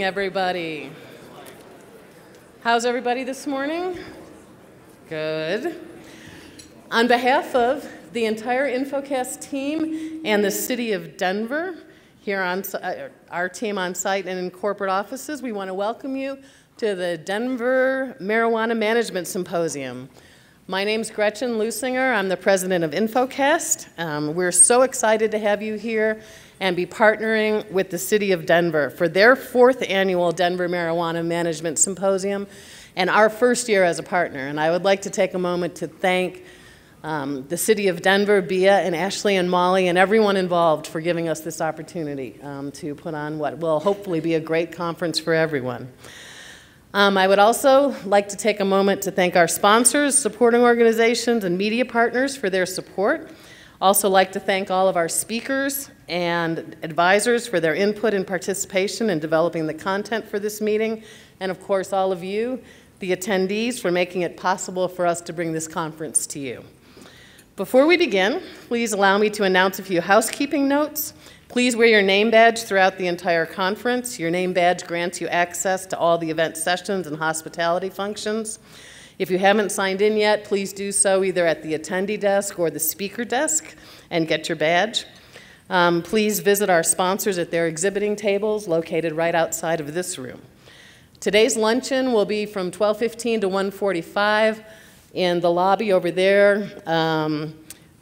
morning, everybody. How's everybody this morning? Good. On behalf of the entire InfoCast team and the City of Denver, here on uh, our team on site and in corporate offices, we want to welcome you to the Denver Marijuana Management Symposium. My name's Gretchen Lusinger. I'm the president of InfoCast. Um, we're so excited to have you here and be partnering with the City of Denver for their fourth annual Denver Marijuana Management Symposium and our first year as a partner. And I would like to take a moment to thank um, the City of Denver, Bia and Ashley and Molly, and everyone involved for giving us this opportunity um, to put on what will hopefully be a great conference for everyone. Um, I would also like to take a moment to thank our sponsors, supporting organizations, and media partners for their support. Also like to thank all of our speakers and advisors for their input and participation in developing the content for this meeting, and of course all of you, the attendees, for making it possible for us to bring this conference to you. Before we begin, please allow me to announce a few housekeeping notes. Please wear your name badge throughout the entire conference. Your name badge grants you access to all the event sessions and hospitality functions. If you haven't signed in yet, please do so either at the attendee desk or the speaker desk and get your badge. Um, please visit our sponsors at their exhibiting tables located right outside of this room. Today's luncheon will be from 12:15 to 1:45 in the lobby over there. Um,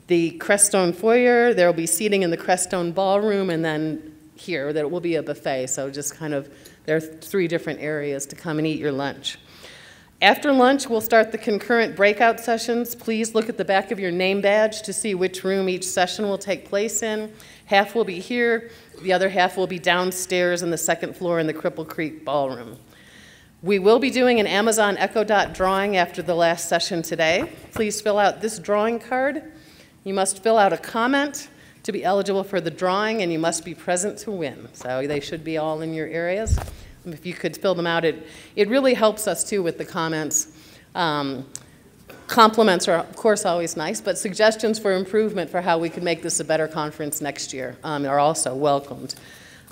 the Crestone foyer, there will be seating in the Crestone ballroom, and then here there will be a buffet. So just kind of there are three different areas to come and eat your lunch. After lunch, we'll start the concurrent breakout sessions. Please look at the back of your name badge to see which room each session will take place in. Half will be here, the other half will be downstairs on the second floor in the Cripple Creek Ballroom. We will be doing an Amazon Echo Dot drawing after the last session today. Please fill out this drawing card. You must fill out a comment to be eligible for the drawing, and you must be present to win. So they should be all in your areas if you could fill them out. It, it really helps us too with the comments. Um, compliments are, of course, always nice, but suggestions for improvement for how we can make this a better conference next year um, are also welcomed.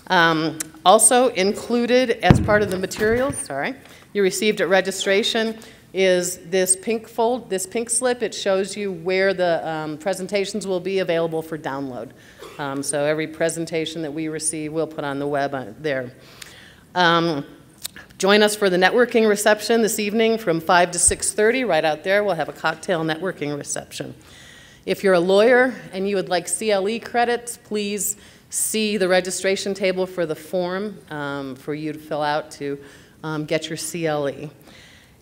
Um, also included as part of the materials, sorry, you received at registration is this pink fold, this pink slip. It shows you where the um, presentations will be available for download. Um, so every presentation that we receive, we'll put on the web uh, there. Um, join us for the networking reception this evening from 5 to 6.30. Right out there, we'll have a cocktail networking reception. If you're a lawyer and you would like CLE credits, please see the registration table for the form um, for you to fill out to um, get your CLE.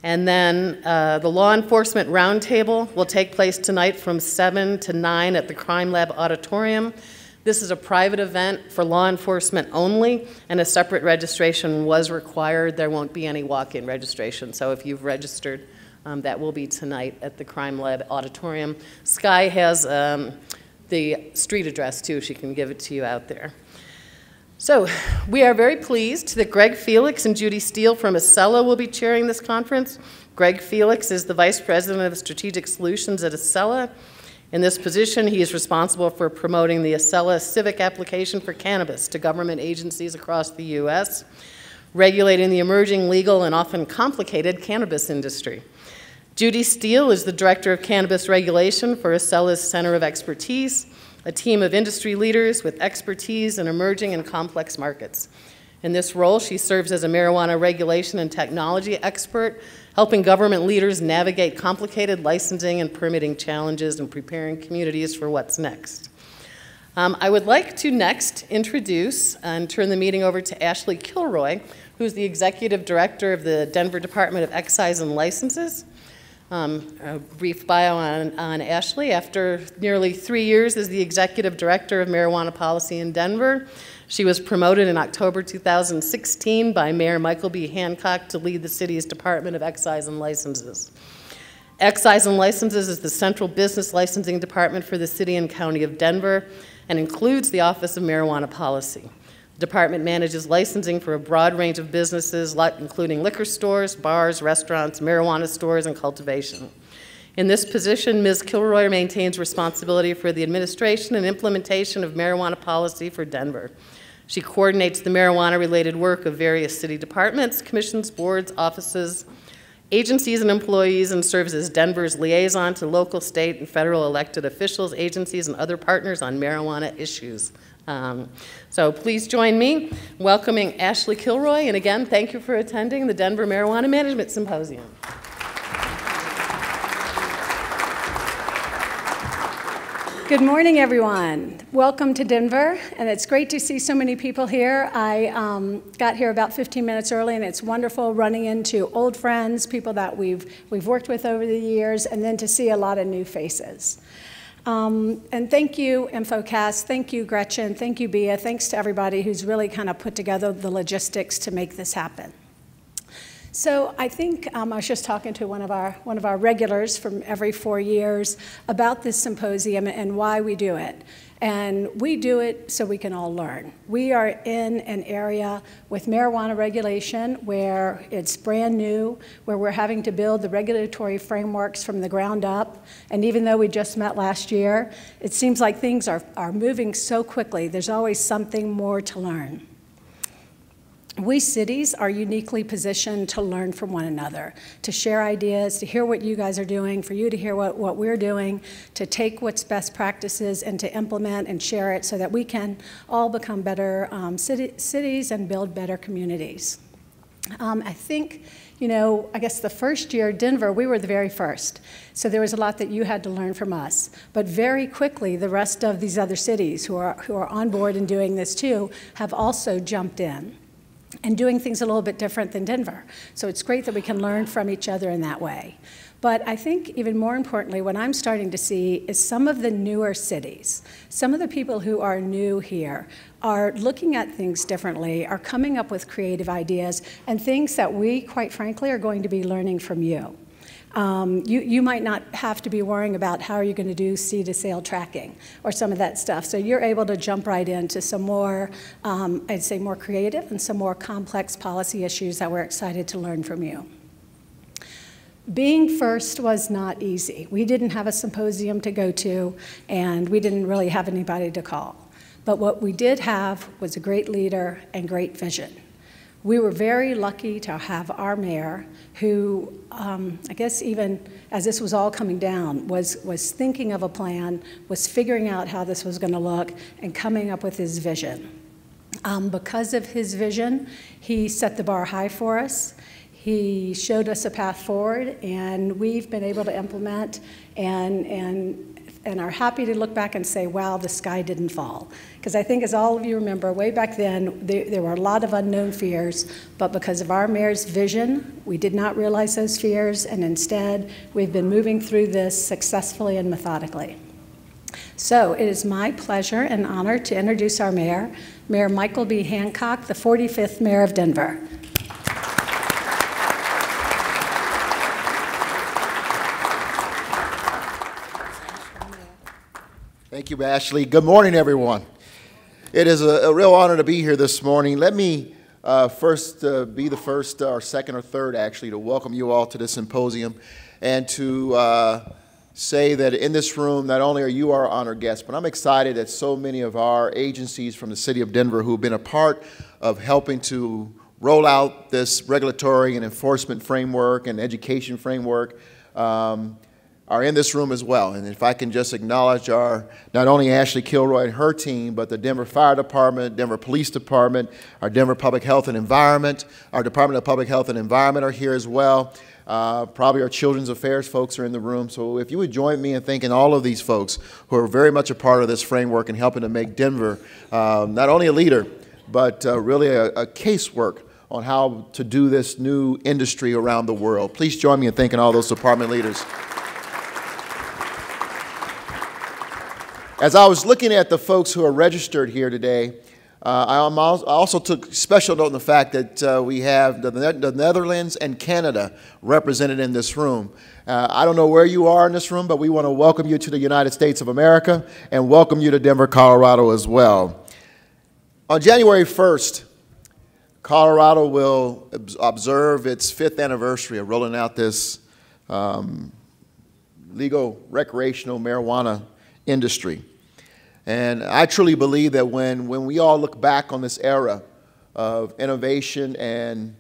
And then uh, the law enforcement roundtable will take place tonight from 7 to 9 at the Crime Lab Auditorium. This is a private event for law enforcement only, and a separate registration was required. There won't be any walk in registration. So if you've registered, um, that will be tonight at the Crime Lab Auditorium. Sky has um, the street address too, she can give it to you out there. So, we are very pleased that Greg Felix and Judy Steele from Accela will be chairing this conference. Greg Felix is the Vice President of Strategic Solutions at Accela. In this position, he is responsible for promoting the Accela civic application for cannabis to government agencies across the U.S., regulating the emerging legal and often complicated cannabis industry. Judy Steele is the Director of Cannabis Regulation for Accela's Center of Expertise, a team of industry leaders with expertise in emerging and complex markets. In this role, she serves as a marijuana regulation and technology expert helping government leaders navigate complicated licensing and permitting challenges and preparing communities for what's next. Um, I would like to next introduce and turn the meeting over to Ashley Kilroy, who's the Executive Director of the Denver Department of Excise and Licenses. Um, a brief bio on, on Ashley. After nearly three years as the Executive Director of Marijuana Policy in Denver, she was promoted in October 2016 by Mayor Michael B. Hancock to lead the city's Department of Excise and Licenses. Excise and Licenses is the central business licensing department for the city and county of Denver and includes the Office of Marijuana Policy. The department manages licensing for a broad range of businesses, including liquor stores, bars, restaurants, marijuana stores, and cultivation. In this position, Ms. Kilroy maintains responsibility for the administration and implementation of marijuana policy for Denver. She coordinates the marijuana related work of various city departments, commissions, boards, offices, agencies, and employees, and serves as Denver's liaison to local, state, and federal elected officials, agencies, and other partners on marijuana issues. Um, so please join me welcoming Ashley Kilroy, and again, thank you for attending the Denver Marijuana Management Symposium. Good morning, everyone. Welcome to Denver, and it's great to see so many people here. I um, got here about 15 minutes early, and it's wonderful running into old friends, people that we've, we've worked with over the years, and then to see a lot of new faces. Um, and thank you, InfoCast. Thank you, Gretchen. Thank you, Bia. Thanks to everybody who's really kind of put together the logistics to make this happen. So I think um, I was just talking to one of our one of our regulars from every four years about this symposium and why we do it. And we do it so we can all learn. We are in an area with marijuana regulation where it's brand new, where we're having to build the regulatory frameworks from the ground up. And even though we just met last year, it seems like things are, are moving so quickly. There's always something more to learn we cities are uniquely positioned to learn from one another, to share ideas, to hear what you guys are doing, for you to hear what, what we're doing, to take what's best practices and to implement and share it so that we can all become better um, city, cities and build better communities. Um, I think, you know, I guess the first year, Denver, we were the very first. So there was a lot that you had to learn from us. But very quickly, the rest of these other cities who are, who are on board and doing this too have also jumped in and doing things a little bit different than Denver. So it's great that we can learn from each other in that way. But I think even more importantly, what I'm starting to see is some of the newer cities, some of the people who are new here are looking at things differently, are coming up with creative ideas, and things that we, quite frankly, are going to be learning from you. Um, you, you might not have to be worrying about how are you going to do seed to sale tracking or some of that stuff. So you're able to jump right into some more, um, I'd say more creative and some more complex policy issues that we're excited to learn from you. Being first was not easy. We didn't have a symposium to go to, and we didn't really have anybody to call. But what we did have was a great leader and great vision. We were very lucky to have our mayor, who um, I guess even as this was all coming down, was, was thinking of a plan, was figuring out how this was going to look, and coming up with his vision. Um, because of his vision, he set the bar high for us. He showed us a path forward, and we've been able to implement and, and and are happy to look back and say, wow, the sky didn't fall. Because I think, as all of you remember, way back then, there, there, were a lot of unknown fears, but because of our mayor's vision, we did not realize those fears, and instead, we've been moving through this successfully and methodically. So it is my pleasure and honor to introduce our mayor, Mayor Michael B. Hancock, the 45th mayor of Denver. Thank you, Ashley. Good morning, everyone. It is a, a real honor to be here this morning. Let me uh, first uh, be the first, or second, or third, actually, to welcome you all to this symposium and to uh, say that in this room, not only are you our honored guests, but I'm excited that so many of our agencies from the city of Denver who've been a part of helping to roll out this regulatory and enforcement framework and education framework. Um, are in this room as well. And if I can just acknowledge our, not only Ashley Kilroy and her team, but the Denver Fire Department, Denver Police Department, our Denver Public Health and Environment, our Department of Public Health and Environment are here as well. Uh, probably our Children's Affairs folks are in the room. So if you would join me in thanking all of these folks who are very much a part of this framework and helping to make Denver um, not only a leader, but uh, really a, a casework on how to do this new industry around the world. Please join me in thanking all those department leaders. As I was looking at the folks who are registered here today, uh, I also took special note in the fact that uh, we have the, the, Netherlands and Canada represented in this room. Uh, I don't know where you are in this room, but we want to welcome you to the United States of America and welcome you to Denver, Colorado as well. On January 1st, Colorado will observe its fifth anniversary of rolling out this um, legal recreational marijuana industry. And I truly believe that when, when we all look back on this era of innovation and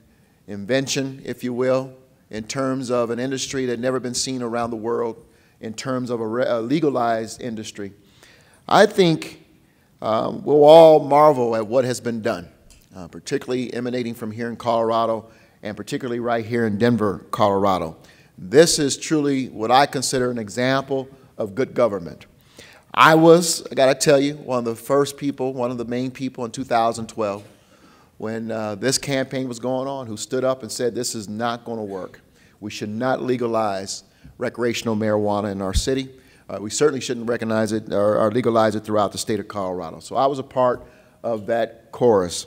invention, if you will, in terms of an industry that had never been seen around the world, in terms of a, a legalized industry, I think um, we'll all marvel at what has been done, uh, particularly emanating from here in Colorado and particularly right here in Denver, Colorado. This is truly what I consider an example of good government. I was, I got to tell you, one of the first people, one of the main people in 2012 when uh, this campaign was going on who stood up and said this is not going to work. We should not legalize recreational marijuana in our city. Uh, we certainly shouldn't recognize it or, or, legalize it throughout the state of Colorado. So I was a part of that chorus.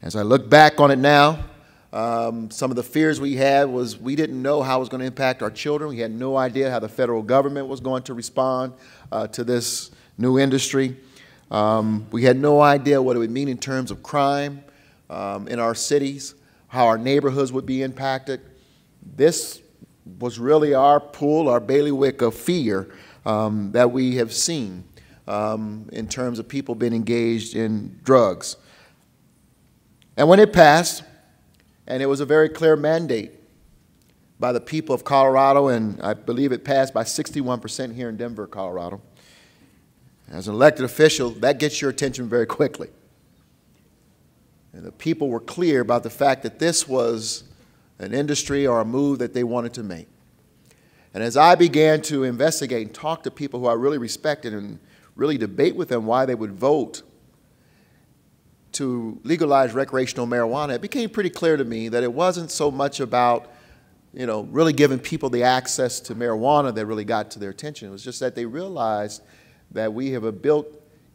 As I look back on it now, um, some of the fears we had was we didn't know how it was going to impact our children. We had no idea how the federal government was going to respond uh, to this new industry. Um, we had no idea what it would mean in terms of crime um, in our cities, how our neighborhoods would be impacted. This was really our pool, our bailiwick of fear um, that we have seen um, in terms of people being engaged in drugs. And when it passed, and it was a very clear mandate by the people of Colorado, and I believe it passed by 61% here in Denver, Colorado. As an elected official, that gets your attention very quickly. And the people were clear about the fact that this was an industry or a move that they wanted to make. And as I began to investigate and talk to people who I really respected and really debate with them why they would vote to legalize recreational marijuana, it became pretty clear to me that it wasn't so much about, you know, really giving people the access to marijuana that really got to their attention. It was just that they realized that we have built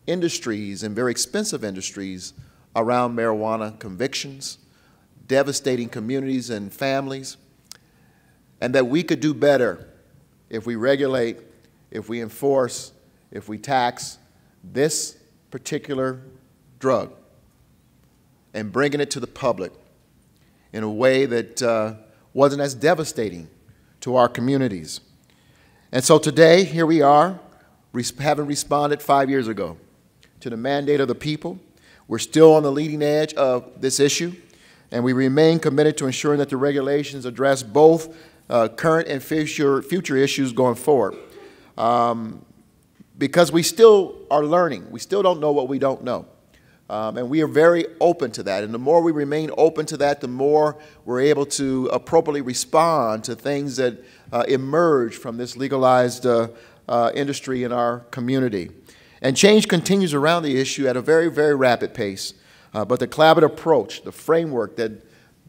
industries and very expensive industries around marijuana convictions, devastating communities and families, and that we could do better if we regulate, if we enforce, if we tax this particular drug and bringing it to the public in a way that uh, wasn't as devastating to our communities. And so today, here we are, having responded five years ago to the mandate of the people. We're still on the leading edge of this issue, and we remain committed to ensuring that the regulations address both uh, current and future, future issues going forward. Um, because we still are learning. We still don't know what we don't know. Um, and we are very open to that. And the more we remain open to that, the more we're able to appropriately respond to things that uh, emerge from this legalized uh, uh, industry in our community. And change continues around the issue at a very, very rapid pace. Uh, but the collaborative approach, the framework that,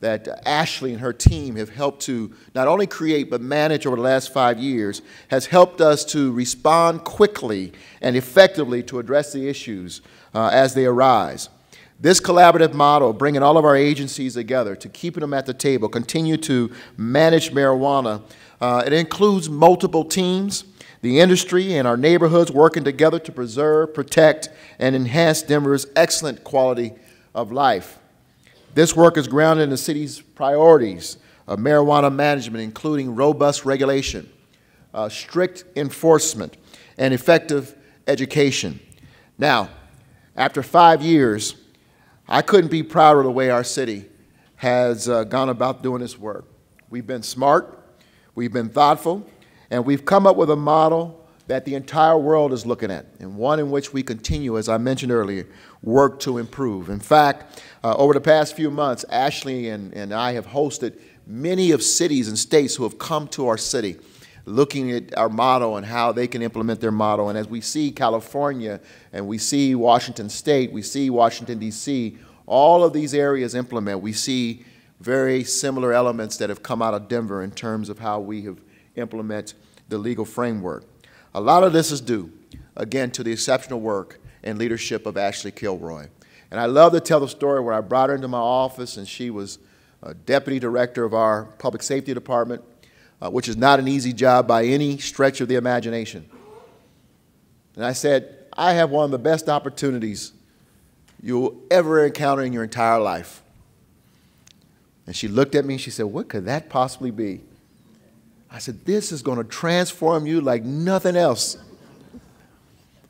that Ashley and her team have helped to not only create but manage over the last five years has helped us to respond quickly and effectively to address the issues uh, as they arise. This collaborative model, bringing all of our agencies together to keeping them at the table, continue to manage marijuana, uh, it includes multiple teams, the industry, and our neighborhoods working together to preserve, protect, and enhance Denver's excellent quality of life. This work is grounded in the city's priorities of marijuana management, including robust regulation, uh, strict enforcement, and effective education. Now, after five years, I couldn't be prouder of the way our city has uh, gone about doing this work. We've been smart, we've been thoughtful, and we've come up with a model that the entire world is looking at, and one in which we continue, as I mentioned earlier, work to improve. In fact, uh, over the past few months, Ashley and, and I have hosted many of cities and states who have come to our city looking at our model and how they can implement their model. And as we see California and we see Washington State, we see Washington, D.C., all of these areas implement, we see very similar elements that have come out of Denver in terms of how we have implement the legal framework. A lot of this is due, again, to the exceptional work and leadership of Ashley Kilroy. And I love to tell the story where I brought her into my office and she was a deputy director of our public safety department, uh, which is not an easy job by any stretch of the imagination. And I said, I have one of the best opportunities you'll ever encounter in your entire life. And she looked at me and she said, What could that possibly be? I said, This is going to transform you like nothing else.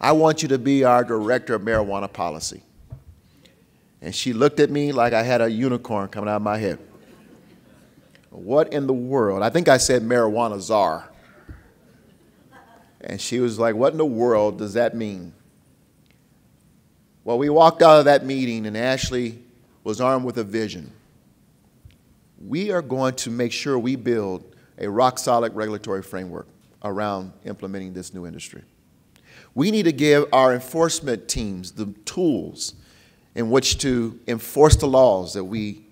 I want you to be our director of marijuana policy. And she looked at me like I had a unicorn coming out of my head. What in the world? I think I said marijuana czar. And she was like, What in the world does that mean? Well, we walked out of that meeting, and Ashley was armed with a vision. We are going to make sure we build a rock solid regulatory framework around implementing this new industry. We need to give our enforcement teams the tools in which to enforce the laws that we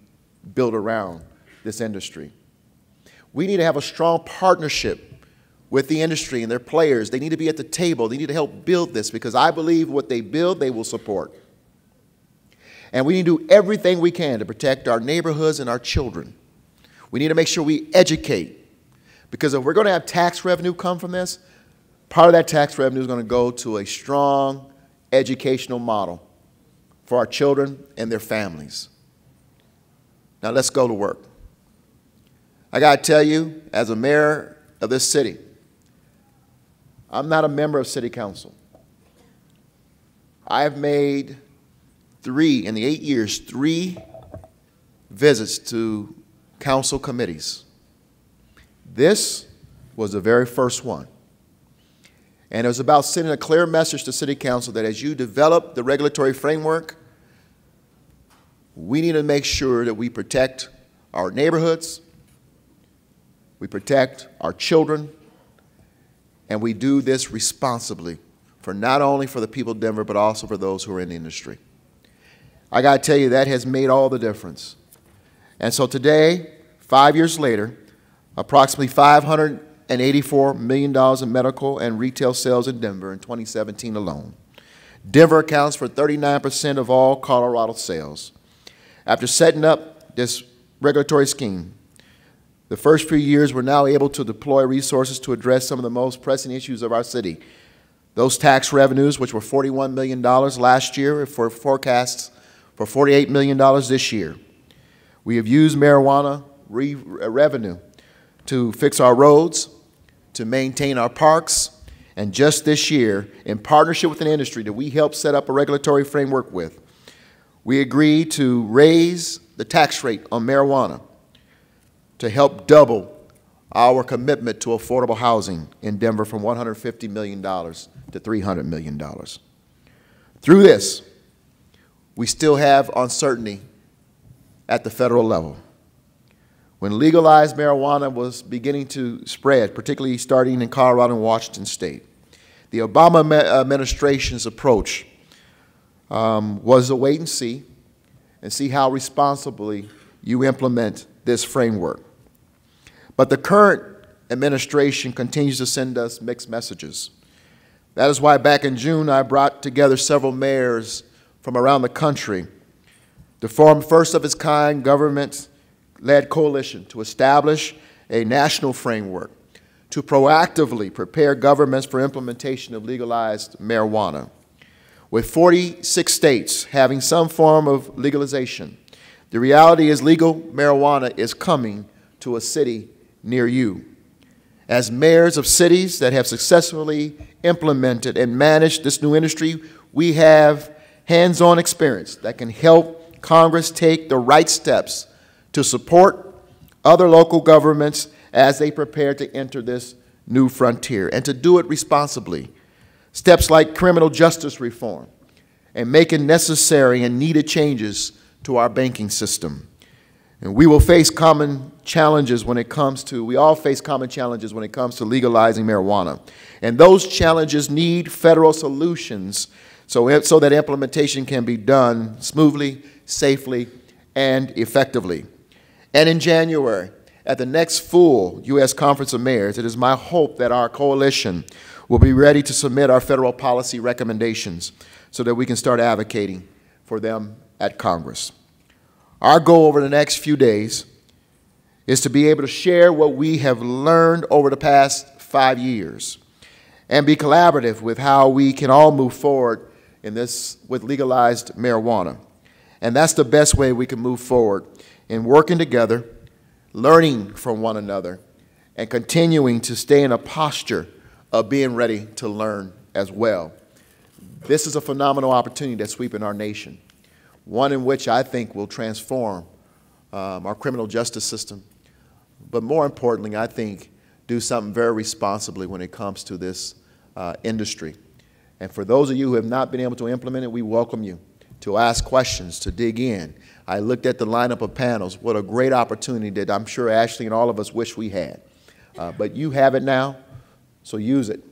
build around this industry. We need to have a strong partnership with the industry and their players. They need to be at the table. They need to help build this because I believe what they build, they will support. And we need to do everything we can to protect our neighborhoods and our children. We need to make sure we educate because if we're going to have tax revenue come from this, part of that tax revenue is going to go to a strong educational model for our children and their families. Now let's go to work. I got to tell you, as a mayor of this city, I'm not a member of city council. I have made three, in the eight years, three visits to council committees. This was the very first one. And it was about sending a clear message to City Council that as you develop the regulatory framework, we need to make sure that we protect our neighborhoods, we protect our children, and we do this responsibly for not only for the people of Denver, but also for those who are in the industry. I got to tell you, that has made all the difference. And so today, five years later, approximately $584 million in medical and retail sales in Denver in 2017 alone. Denver accounts for 39% of all Colorado sales. After setting up this regulatory scheme, the first few years we're now able to deploy resources to address some of the most pressing issues of our city. Those tax revenues, which were $41 million last year, for forecasts for $48 million this year. We have used marijuana re uh, revenue to fix our roads, to maintain our parks, and just this year, in partnership with an industry that we helped set up a regulatory framework with, we agreed to raise the tax rate on marijuana to help double our commitment to affordable housing in Denver from $150 million to $300 million. Through this, we still have uncertainty at the federal level. When legalized marijuana was beginning to spread, particularly starting in Colorado and Washington state, the Obama administration's approach um, was to wait and see and see how responsibly you implement this framework. But the current administration continues to send us mixed messages. That is why back in June I brought together several mayors from around the country to form first of its kind government led coalition to establish a national framework to proactively prepare governments for implementation of legalized marijuana. With 46 states having some form of legalization, the reality is legal marijuana is coming to a city near you. As mayors of cities that have successfully implemented and managed this new industry, we have hands on experience that can help Congress take the right steps to support other local governments as they prepare to enter this new frontier and to do it responsibly. Steps like criminal justice reform and making necessary and needed changes to our banking system. And we will face common challenges when it comes to, we all face common challenges when it comes to legalizing marijuana. And those challenges need federal solutions so, so that implementation can be done smoothly, safely, and effectively. And in January, at the next full U.S. Conference of Mayors, it is my hope that our coalition will be ready to submit our federal policy recommendations so that we can start advocating for them at Congress. Our goal over the next few days is to be able to share what we have learned over the past five years and be collaborative with how we can all move forward in this with legalized marijuana. And that's the best way we can move forward in working together, learning from one another, and continuing to stay in a posture of being ready to learn as well. This is a phenomenal opportunity that's sweeping our nation, one in which I think will transform um, our criminal justice system, but more importantly, I think do something very responsibly when it comes to this uh, industry. And for those of you who have not been able to implement it, we welcome you to ask questions, to dig in. I looked at the lineup of panels. What a great opportunity that I'm sure Ashley and all of us wish we had. Uh, but you have it now, so use it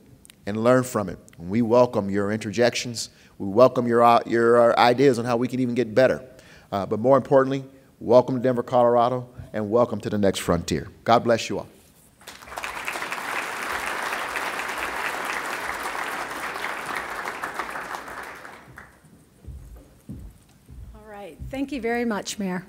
and learn from it. And we welcome your interjections. We welcome your, uh, your uh, ideas on how we can even get better. Uh, but more importantly, welcome to Denver, Colorado, and welcome to the next frontier. God bless you all. All right. Thank you very much, Mayor.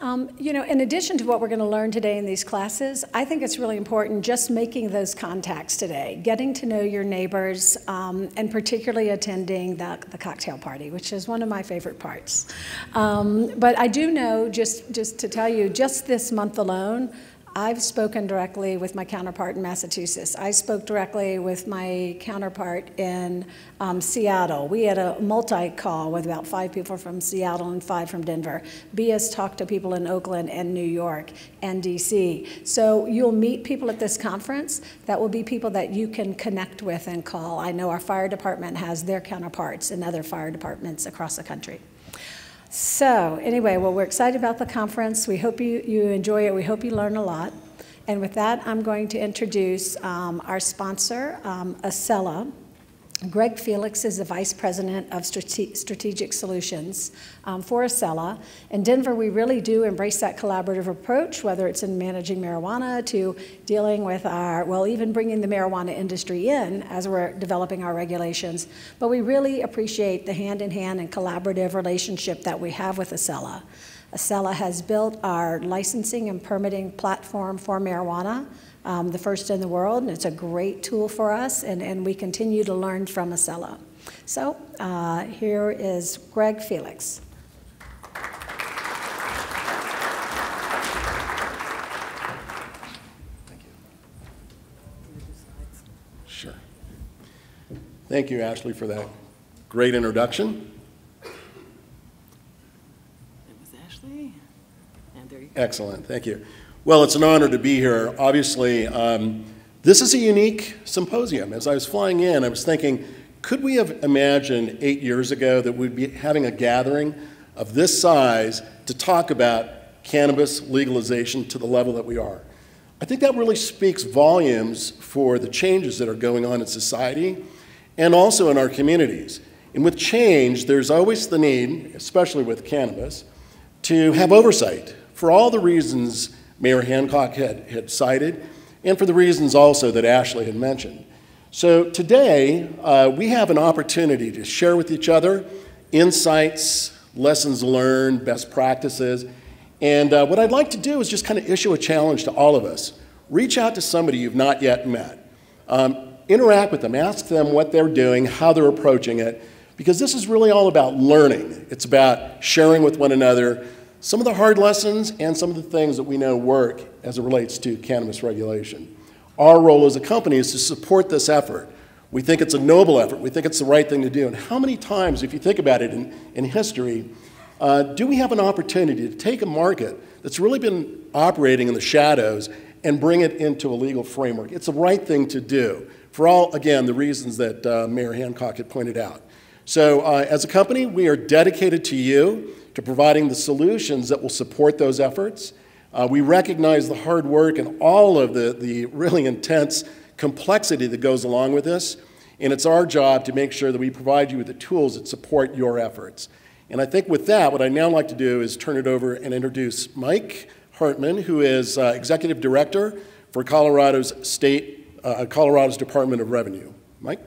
Um, you know, in addition to what we're going to learn today in these classes, I think it's really important just making those contacts today, getting to know your neighbors, um, and particularly attending the, the, cocktail party, which is one of my favorite parts. Um, but I do know, just, just to tell you, just this month alone, I've spoken directly with my counterpart in Massachusetts. I spoke directly with my counterpart in um, Seattle. We had a multi call with about five people from Seattle and five from Denver. BS talked to people in Oakland and New York and DC. So you'll meet people at this conference that will be people that you can connect with and call. I know our fire department has their counterparts in other fire departments across the country. So, anyway, well, we're excited about the conference. We hope you, you enjoy it. We hope you learn a lot. And with that, I'm going to introduce um, our sponsor, um, Accela. Greg Felix is the Vice President of Strate Strategic Solutions um, for Accela. In Denver, we really do embrace that collaborative approach, whether it's in managing marijuana to dealing with our, well, even bringing the marijuana industry in as we're developing our regulations. But we really appreciate the hand-in-hand -hand and collaborative relationship that we have with Accela. Accela has built our licensing and permitting platform for marijuana um, the first in the world, and it's a great tool for us, and, and we continue to learn from Accela. So uh, here is Greg Felix. Thank you. Sure. Thank you, Ashley, for that great introduction. It was Ashley. And there you go. Excellent. Thank you. Well, it's an honor to be here. Obviously, um, this is a unique symposium. As I was flying in, I was thinking, could we have imagined eight years ago that we'd be having a gathering of this size to talk about cannabis legalization to the level that we are? I think that really speaks volumes for the changes that are going on in society and also in our communities. And with change, there's always the need, especially with cannabis, to have oversight for all the reasons Mayor Hancock had, had cited, and for the reasons also that Ashley had mentioned. So today, uh, we have an opportunity to share with each other insights, lessons learned, best practices. And uh, what I'd like to do is just kind of issue a challenge to all of us. Reach out to somebody you've not yet met. Um, interact with them, ask them what they're doing, how they're approaching it, because this is really all about learning. It's about sharing with one another some of the hard lessons and some of the things that we know work as it relates to cannabis regulation. Our role as a company is to support this effort. We think it's a noble effort. We think it's the right thing to do. And how many times, if you think about it in, in history, uh, do we have an opportunity to take a market that's really been operating in the shadows and bring it into a legal framework? It's the right thing to do for all, again, the reasons that uh, Mayor Hancock had pointed out. So, uh, as a company, we are dedicated to you to providing the solutions that will support those efforts. Uh, we recognize the hard work and all of the, the really intense complexity that goes along with this, and it's our job to make sure that we provide you with the tools that support your efforts. And I think with that, what I'd now like to do is turn it over and introduce Mike Hartman, who is uh, Executive Director for Colorado's State, uh, Colorado's Department of Revenue. Mike?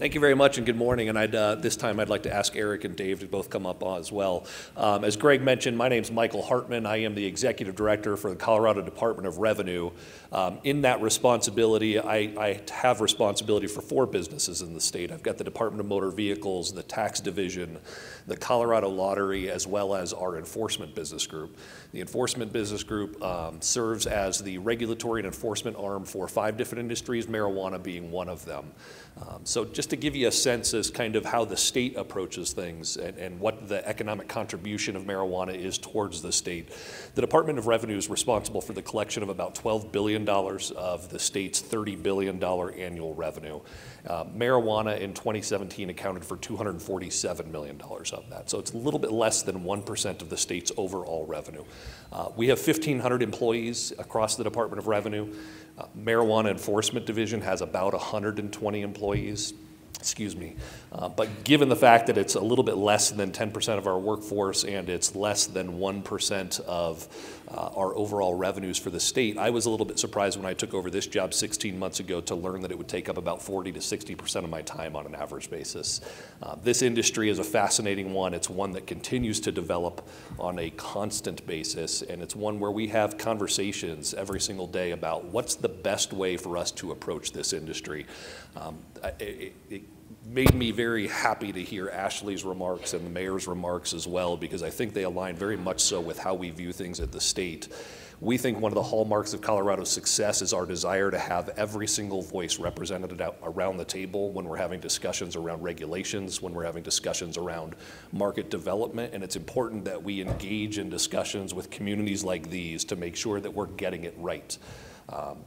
Thank you very much and good morning. And I'd, uh, this time I'd like to ask Eric and Dave to both come up as well. Um, as Greg mentioned, my name is Michael Hartman. I am the Executive Director for the Colorado Department of Revenue. Um, in that responsibility, I, I, have responsibility for four businesses in the state. I've got the Department of Motor Vehicles, the Tax Division, the Colorado Lottery, as well as our enforcement business group. The enforcement business group um, serves as the regulatory and enforcement arm for five different industries, marijuana being one of them. Um, so just to give you a sense as kind of how the state approaches things and, and, what the economic contribution of marijuana is towards the state, the Department of Revenue is responsible for the collection of about $12 billion of the state's $30 billion annual revenue. Uh, marijuana in 2017 accounted for $247 million of that. So it's a little bit less than 1% of the state's overall revenue. Uh, we have 1,500 employees across the Department of Revenue. Uh, marijuana Enforcement Division has about 120 employees excuse me. Uh, but given the fact that it's a little bit less than 10% of our workforce and it's less than 1% of uh, our overall revenues for the state, I was a little bit surprised when I took over this job 16 months ago to learn that it would take up about 40 to 60% of my time on an average basis. Uh, this industry is a fascinating one. It's one that continues to develop on a constant basis, and it's one where we have conversations every single day about what's the best way for us to approach this industry. Um, it, it, made me very happy to hear Ashley's remarks and the mayor's remarks as well, because I think they align very much so with how we view things at the state. We think one of the hallmarks of Colorado's success is our desire to have every single voice represented around the table when we're having discussions around regulations, when we're having discussions around market development, and it's important that we engage in discussions with communities like these to make sure that we're getting it right. Um,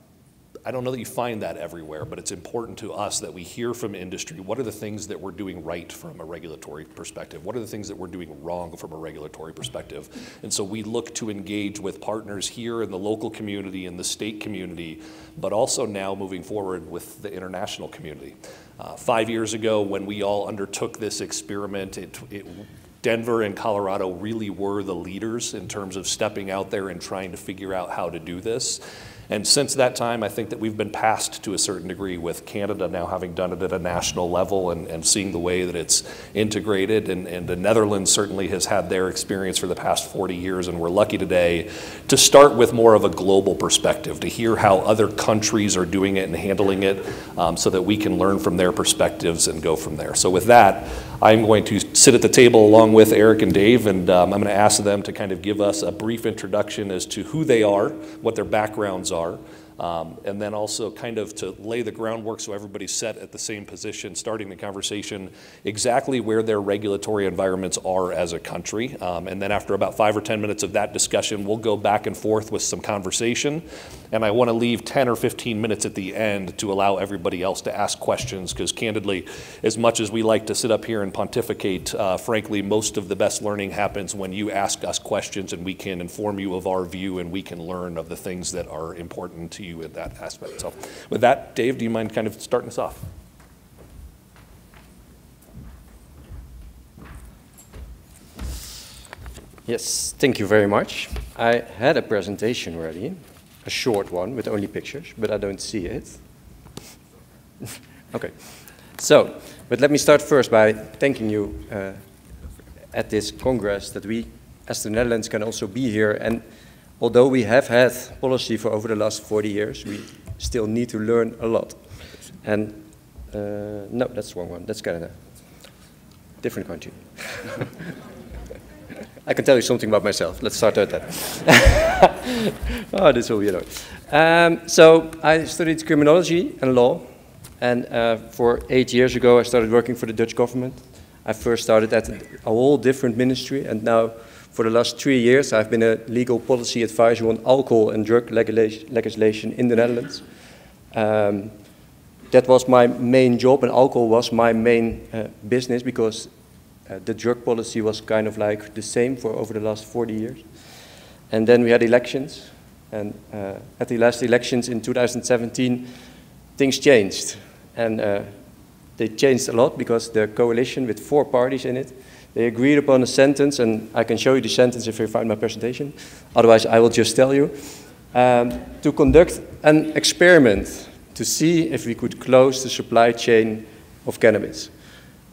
I don't know that you find that everywhere, but it's important to us that we hear from industry what are the things that we're doing right from a regulatory perspective? What are the things that we're doing wrong from a regulatory perspective? And so we look to engage with partners here in the local community in the state community, but also now moving forward with the international community. Uh, five years ago, when we all undertook this experiment, it, it Denver and Colorado really were the leaders in terms of stepping out there and trying to figure out how to do this. And since that time, I think that we've been passed to a certain degree with Canada now having done it at a national level and, and seeing the way that it's integrated. And, and the Netherlands certainly has had their experience for the past 40 years. And we're lucky today to start with more of a global perspective, to hear how other countries are doing it and handling it um, so that we can learn from their perspectives and go from there. So, with that, I'm going to sit at the table along with Eric and Dave, and um, I'm going to ask them to kind of give us a brief introduction as to who they are, what their backgrounds are, are um, and then also kind of to lay the groundwork so everybody's set at the same position, starting the conversation exactly where their regulatory environments are as a country. Um, and then after about five or 10 minutes of that discussion, we'll go back and forth with some conversation. And I want to leave 10 or 15 minutes at the end to allow everybody else to ask questions, because candidly, as much as we like to sit up here and pontificate, uh, frankly, most of the best learning happens when you ask us questions and we can inform you of our view and we can learn of the things that are important to you in that aspect. So with that, Dave, do you mind kind of starting us off? Yes, thank you very much. I had a presentation ready, a short one with only pictures, but I don't see it. okay, so, but let me start first by thanking you uh, at this Congress that we, as the Netherlands, can also be here and although we have had policy for over the last 40 years, we still need to learn a lot. And uh, no, that's wrong one. That's Canada. Different country. I can tell you something about myself. Let's start with that. oh, this will be annoying. Um, so I studied criminology and law, and uh, for eight years ago I started working for the Dutch government. I first started at a whole different ministry, and now for the last three years, I've been a legal policy advisor on alcohol and drug legislation in the Netherlands. Um, that was my main job, and alcohol was my main uh, business because uh, the drug policy was kind of like the same for over the last 40 years. And then we had elections, and uh, at the last elections in 2017, things changed. And uh, they changed a lot because the coalition with four parties in it they agreed upon a sentence, and I can show you the sentence if you find my presentation. Otherwise, I will just tell you. Um, to conduct an experiment to see if we could close the supply chain of cannabis.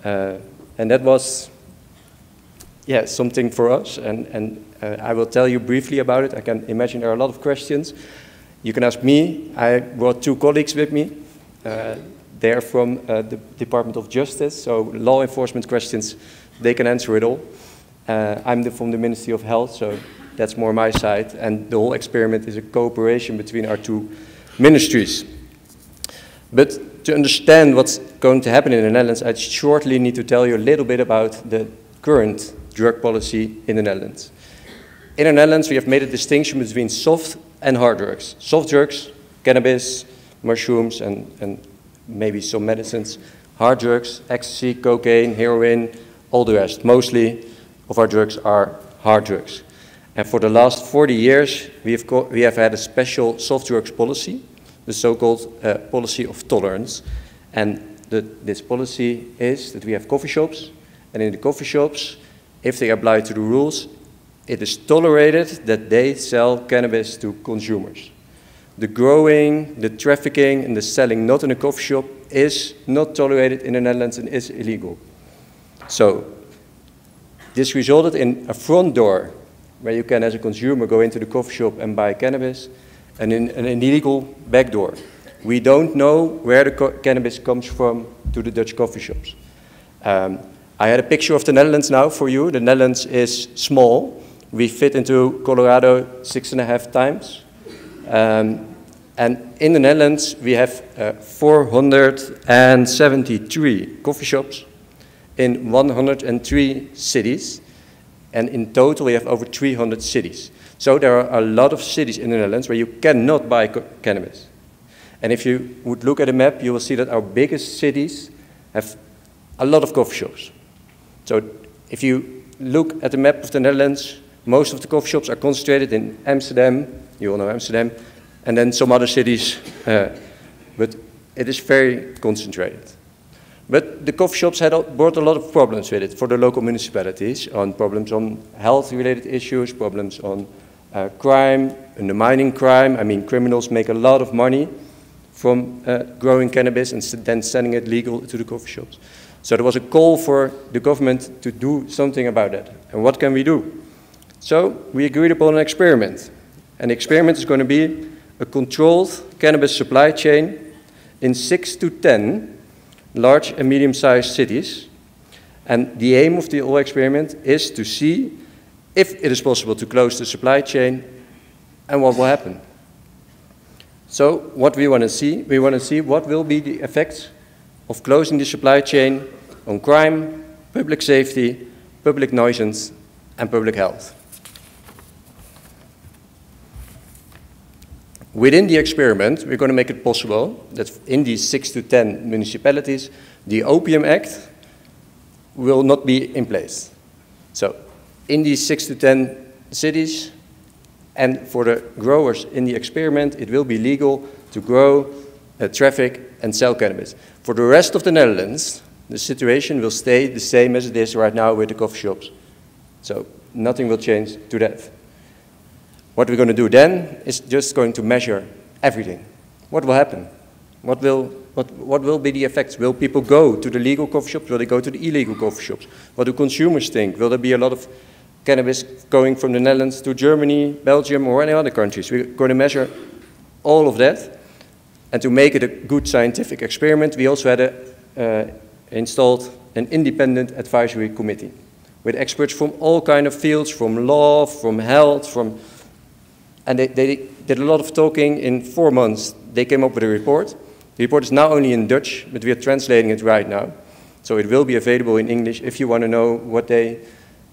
Uh, and that was, yeah, something for us. And, and uh, I will tell you briefly about it. I can imagine there are a lot of questions. You can ask me. I brought two colleagues with me. Uh, they're from uh, the Department of Justice, so law enforcement questions, they can answer it all. Uh, I'm the, from the Ministry of Health, so that's more my side. And the whole experiment is a cooperation between our two ministries. But to understand what's going to happen in the Netherlands, I shortly need to tell you a little bit about the current drug policy in the Netherlands. In the Netherlands, we have made a distinction between soft and hard drugs. Soft drugs, cannabis, mushrooms, and, and maybe some medicines. Hard drugs, ecstasy, cocaine, heroin, all the rest. Mostly of our drugs are hard drugs. And for the last 40 years, we have, we have had a special soft drugs policy the so-called uh, policy of tolerance. And the, this policy is that we have coffee shops, and in the coffee shops, if they apply to the rules, it is tolerated that they sell cannabis to consumers. The growing, the trafficking, and the selling not in a coffee shop is not tolerated in the Netherlands and is illegal. So, this resulted in a front door where you can, as a consumer, go into the coffee shop and buy cannabis, and in an illegal back door. We don't know where the cannabis comes from to the Dutch coffee shops. Um, I had a picture of the Netherlands now for you. The Netherlands is small. We fit into Colorado six and a half times. Um, and in the Netherlands, we have uh, 473 coffee shops in 103 cities. And in total, we have over 300 cities. So there are a lot of cities in the Netherlands where you cannot buy cannabis. And if you would look at a map, you will see that our biggest cities have a lot of coffee shops. So if you look at the map of the Netherlands, most of the coffee shops are concentrated in Amsterdam, you all know Amsterdam, and then some other cities, uh, but it is very concentrated. But the coffee shops had brought a lot of problems with it for the local municipalities, on problems on health-related issues, problems on uh, crime, undermining crime. I mean, criminals make a lot of money from uh, growing cannabis and then selling it legal to the coffee shops. So there was a call for the government to do something about that. And what can we do? So we agreed upon an experiment. An experiment is going to be a controlled cannabis supply chain in six to 10 large and medium-sized cities. And the aim of the whole experiment is to see if it is possible to close the supply chain, and what will happen. So what we want to see, we want to see what will be the effects of closing the supply chain on crime, public safety, public nuisance, and public health. Within the experiment, we're going to make it possible that in these six to 10 municipalities, the Opium Act will not be in place. So in these six to 10 cities. And for the growers in the experiment, it will be legal to grow, uh, traffic, and sell cannabis. For the rest of the Netherlands, the situation will stay the same as it is right now with the coffee shops. So nothing will change to that. What we're going to do then is just going to measure everything. What will happen? What will, what, what will be the effects? Will people go to the legal coffee shops? Will they go to the illegal coffee shops? What do consumers think? Will there be a lot of cannabis going from the Netherlands to Germany, Belgium, or any other countries. We're going to measure all of that. And to make it a good scientific experiment, we also had a, uh, installed an independent advisory committee with experts from all kind of fields, from law, from health, from, and they, they did a lot of talking. In four months, they came up with a report. The report is now only in Dutch, but we are translating it right now. So it will be available in English if you want to know what they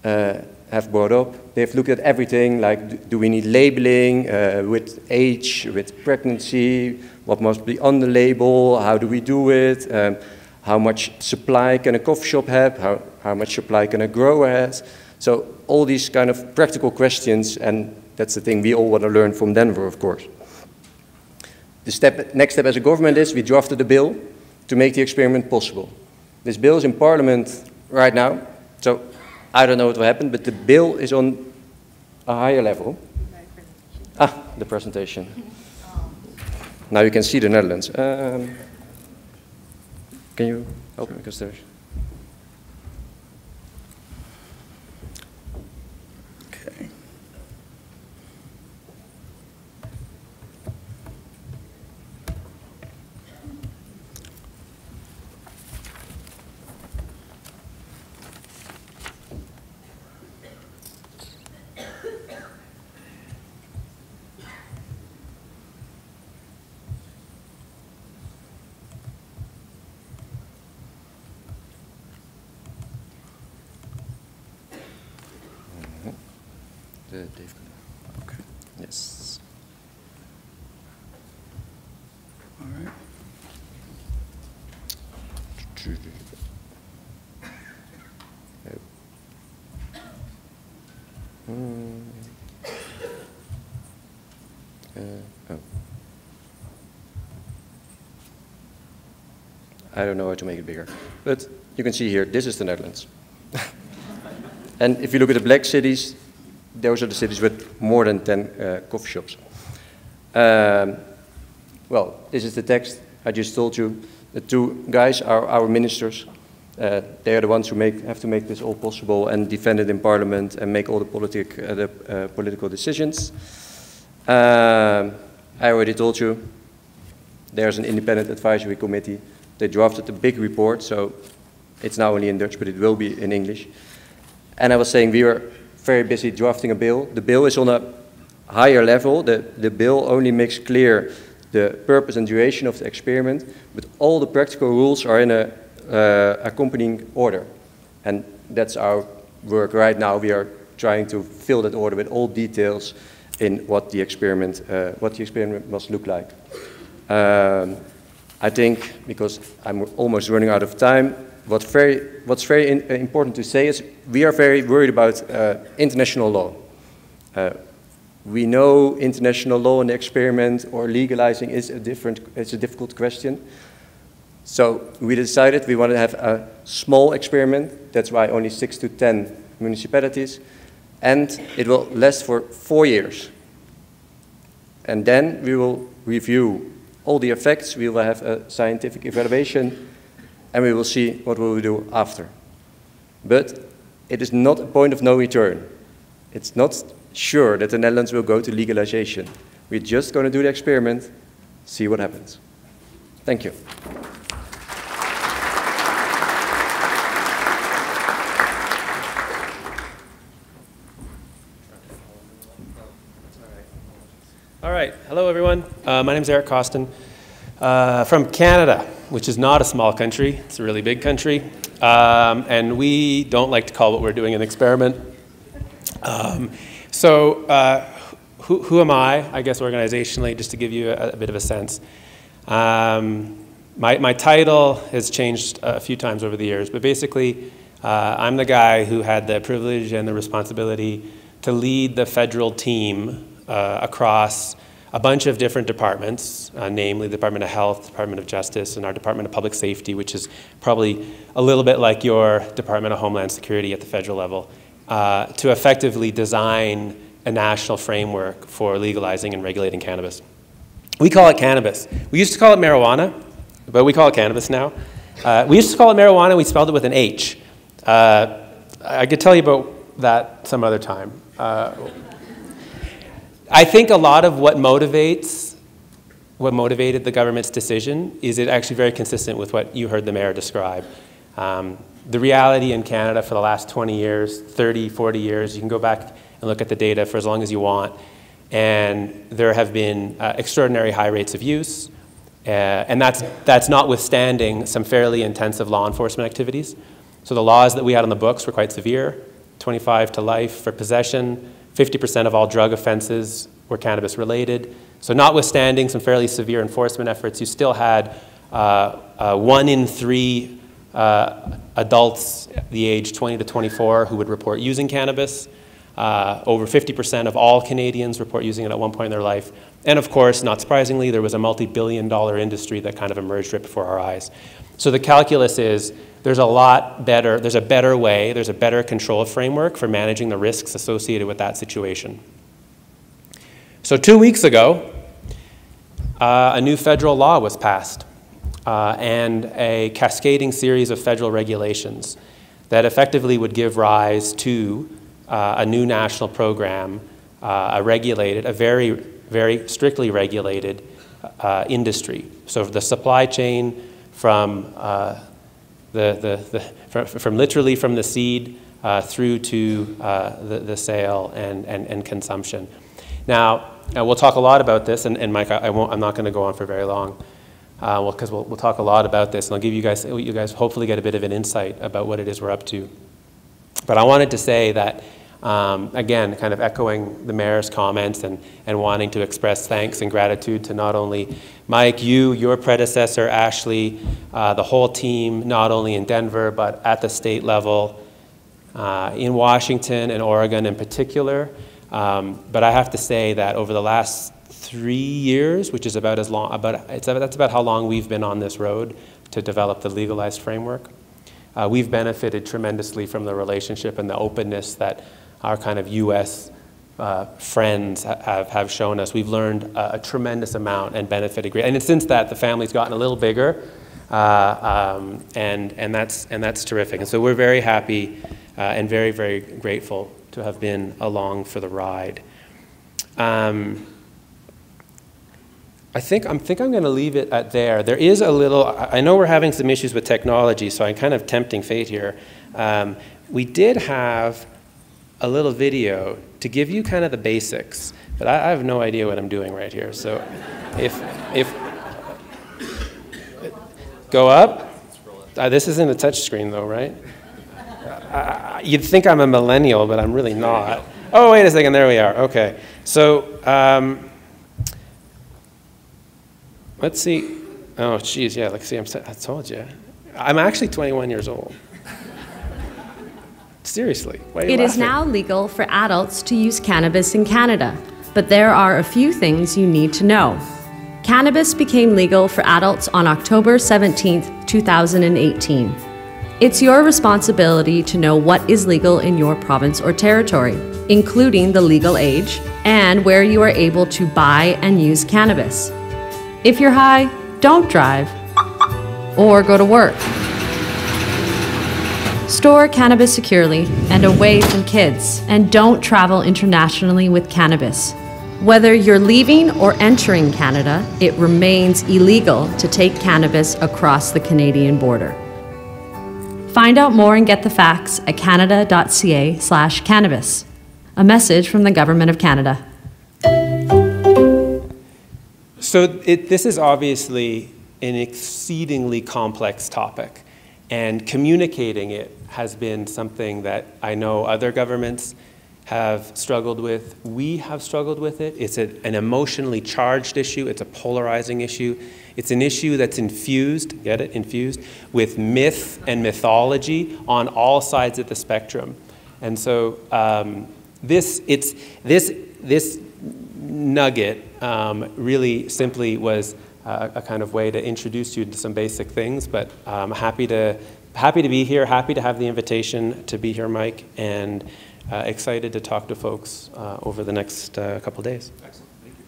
uh, have brought up. They've looked at everything, like do we need labeling uh, with age, with pregnancy, what must be on the label, how do we do it, um, how much supply can a coffee shop have, how, how much supply can a grower have. So all these kind of practical questions, and that's the thing we all want to learn from Denver, of course. The step, next step as a government is we drafted a bill to make the experiment possible. This bill is in Parliament right now, so I don't know what will happen, but the bill is on a higher level. Ah, the presentation. Now you can see the Netherlands. Um, can you help me because there's. I don't know how to make it bigger. But you can see here, this is the Netherlands. and if you look at the black cities, those are the cities with more than 10 uh, coffee shops. Um, well, this is the text I just told you. The two guys are our ministers. Uh, they are the ones who make, have to make this all possible and defend it in parliament and make all the, politic, uh, the uh, political decisions. Um, I already told you, there's an independent advisory committee. They drafted a big report, so it's now only in Dutch, but it will be in English. And I was saying we are very busy drafting a bill. The bill is on a higher level. The, the bill only makes clear the purpose and duration of the experiment, but all the practical rules are in a uh, accompanying order. And that's our work right now. We are trying to fill that order with all details in what the experiment, uh, what the experiment must look like. Um, I think, because I'm almost running out of time, what very, what's very in, uh, important to say is we are very worried about uh, international law. Uh, we know international law and experiment or legalizing is a different, it's a difficult question. So we decided we want to have a small experiment. That's why only six to 10 municipalities. And it will last for four years. And then we will review all the effects. We will have a scientific evaluation and we will see what we will do after. But it is not a point of no return. It's not sure that the Netherlands will go to legalization. We're just going to do the experiment, see what happens. Thank you. Right. Hello, everyone. Uh, my name is Eric Costen uh, from Canada, which is not a small country. It's a really big country. Um, and we don't like to call what we're doing an experiment. Um, so, uh, who, who, am I, I guess, organizationally, just to give you a, a bit of a sense? Um, my, my title has changed a few times over the years, but basically, uh, I'm the guy who had the privilege and the responsibility to lead the federal team uh, across a bunch of different departments, uh, namely the Department of Health, Department of Justice, and our Department of Public Safety, which is probably a little bit like your Department of Homeland Security at the federal level, uh, to effectively design a national framework for legalizing and regulating cannabis. We call it cannabis. We used to call it marijuana, but we call it cannabis now. Uh, we used to call it marijuana, we spelled it with an H. Uh, I could tell you about that some other time. I think a lot of what motivates, what motivated the government's decision is it actually very consistent with what you heard the mayor describe. Um, the reality in Canada for the last 20 years, 30, 40 years, you can go back and look at the data for as long as you want, and there have been uh, extraordinary high rates of use, uh, and that's, that's notwithstanding some fairly intensive law enforcement activities. So the laws that we had on the books were quite severe, 25 to life for possession, 50% of all drug offenses were cannabis related. So, notwithstanding some fairly severe enforcement efforts, you still had uh, uh, one in three uh, adults the age 20 to 24 who would report using cannabis. Uh, over 50% of all Canadians report using it at one point in their life. And of course, not surprisingly, there was a multi billion dollar industry that kind of emerged right before our eyes. So the calculus is there's a lot better, there's a better way, there's a better control framework for managing the risks associated with that situation. So two weeks ago, uh, a new federal law was passed. uh, and a cascading series of federal regulations that effectively would give rise to uh, a new national program, uh, a regulated, a very, very strictly regulated uh, industry. So the supply chain from uh, the, the, the from, from, literally from the seed uh, through to uh, the, the sale and, and, and consumption. Now, we'll talk a lot about this, and, and Mike, I, I won't, I'm not going to go on for very long uh, well, because we'll, we'll talk a lot about this, and I'll give you guys, you guys hopefully get a bit of an insight about what it is we're up to. But I wanted to say that, um, again, kind of echoing the mayor's comments and, and wanting to express thanks and gratitude to not only Mike, you, your predecessor, Ashley, uh, the whole team, not only in Denver, but at the state level, uh, in Washington and Oregon in particular. Um, but I have to say that over the last three years, which is about as long, about, it's, that's about how long we've been on this road to develop the legalized framework. Uh, we've benefited tremendously from the relationship and the openness that our kind of U.S. Uh, friends have, have shown us. We've learned a, a tremendous amount and benefited greatly. And since that, the family's gotten a little bigger, uh, um, and, and, that's, and that's terrific. And so we're very happy uh, and very, very grateful to have been along for the ride. Um, I think I'm, think I'm going to leave it at there. There is a little, I know we're having some issues with technology, so I'm kind of tempting fate here. Um, we did have a little video to give you kind of the basics, but I, I have no idea what I'm doing right here. So if, if, go up. Uh, this isn't a touch screen though, right? Uh, you'd think I'm a millennial, but I'm really not. Oh, wait a second, there we are. Okay. So, um, Let's see. Oh, geez, yeah, like, see, I'm, I told you. I'm actually 21 years old. Seriously. It is now legal for adults to use cannabis in Canada, but there are a few things you need to know. Cannabis became legal for adults on October 17, 2018. It's your responsibility to know what is legal in your province or territory, including the legal age and where you are able to buy and use cannabis. If you're high, don't drive or go to work. Store cannabis securely and away from kids, and don't travel internationally with cannabis. Whether you're leaving or entering Canada, it remains illegal to take cannabis across the Canadian border. Find out more and get the facts at canada.ca/cannabis. A message from the Government of Canada. So it, this is obviously an exceedingly complex topic, and communicating it has been something that I know other governments have struggled with. We have struggled with it. It's a, an emotionally charged issue. It's a polarizing issue. It's an issue that's infused, get it, infused, with myth and mythology on all sides of the spectrum. And so um, this, it's, this, this nugget um, really simply was uh, a kind of way to introduce you to some basic things, but I'm um, happy to, happy to be here, happy to have the invitation to be here, Mike, and uh, excited to talk to folks uh, over the next uh, couple days. Excellent. Thank you.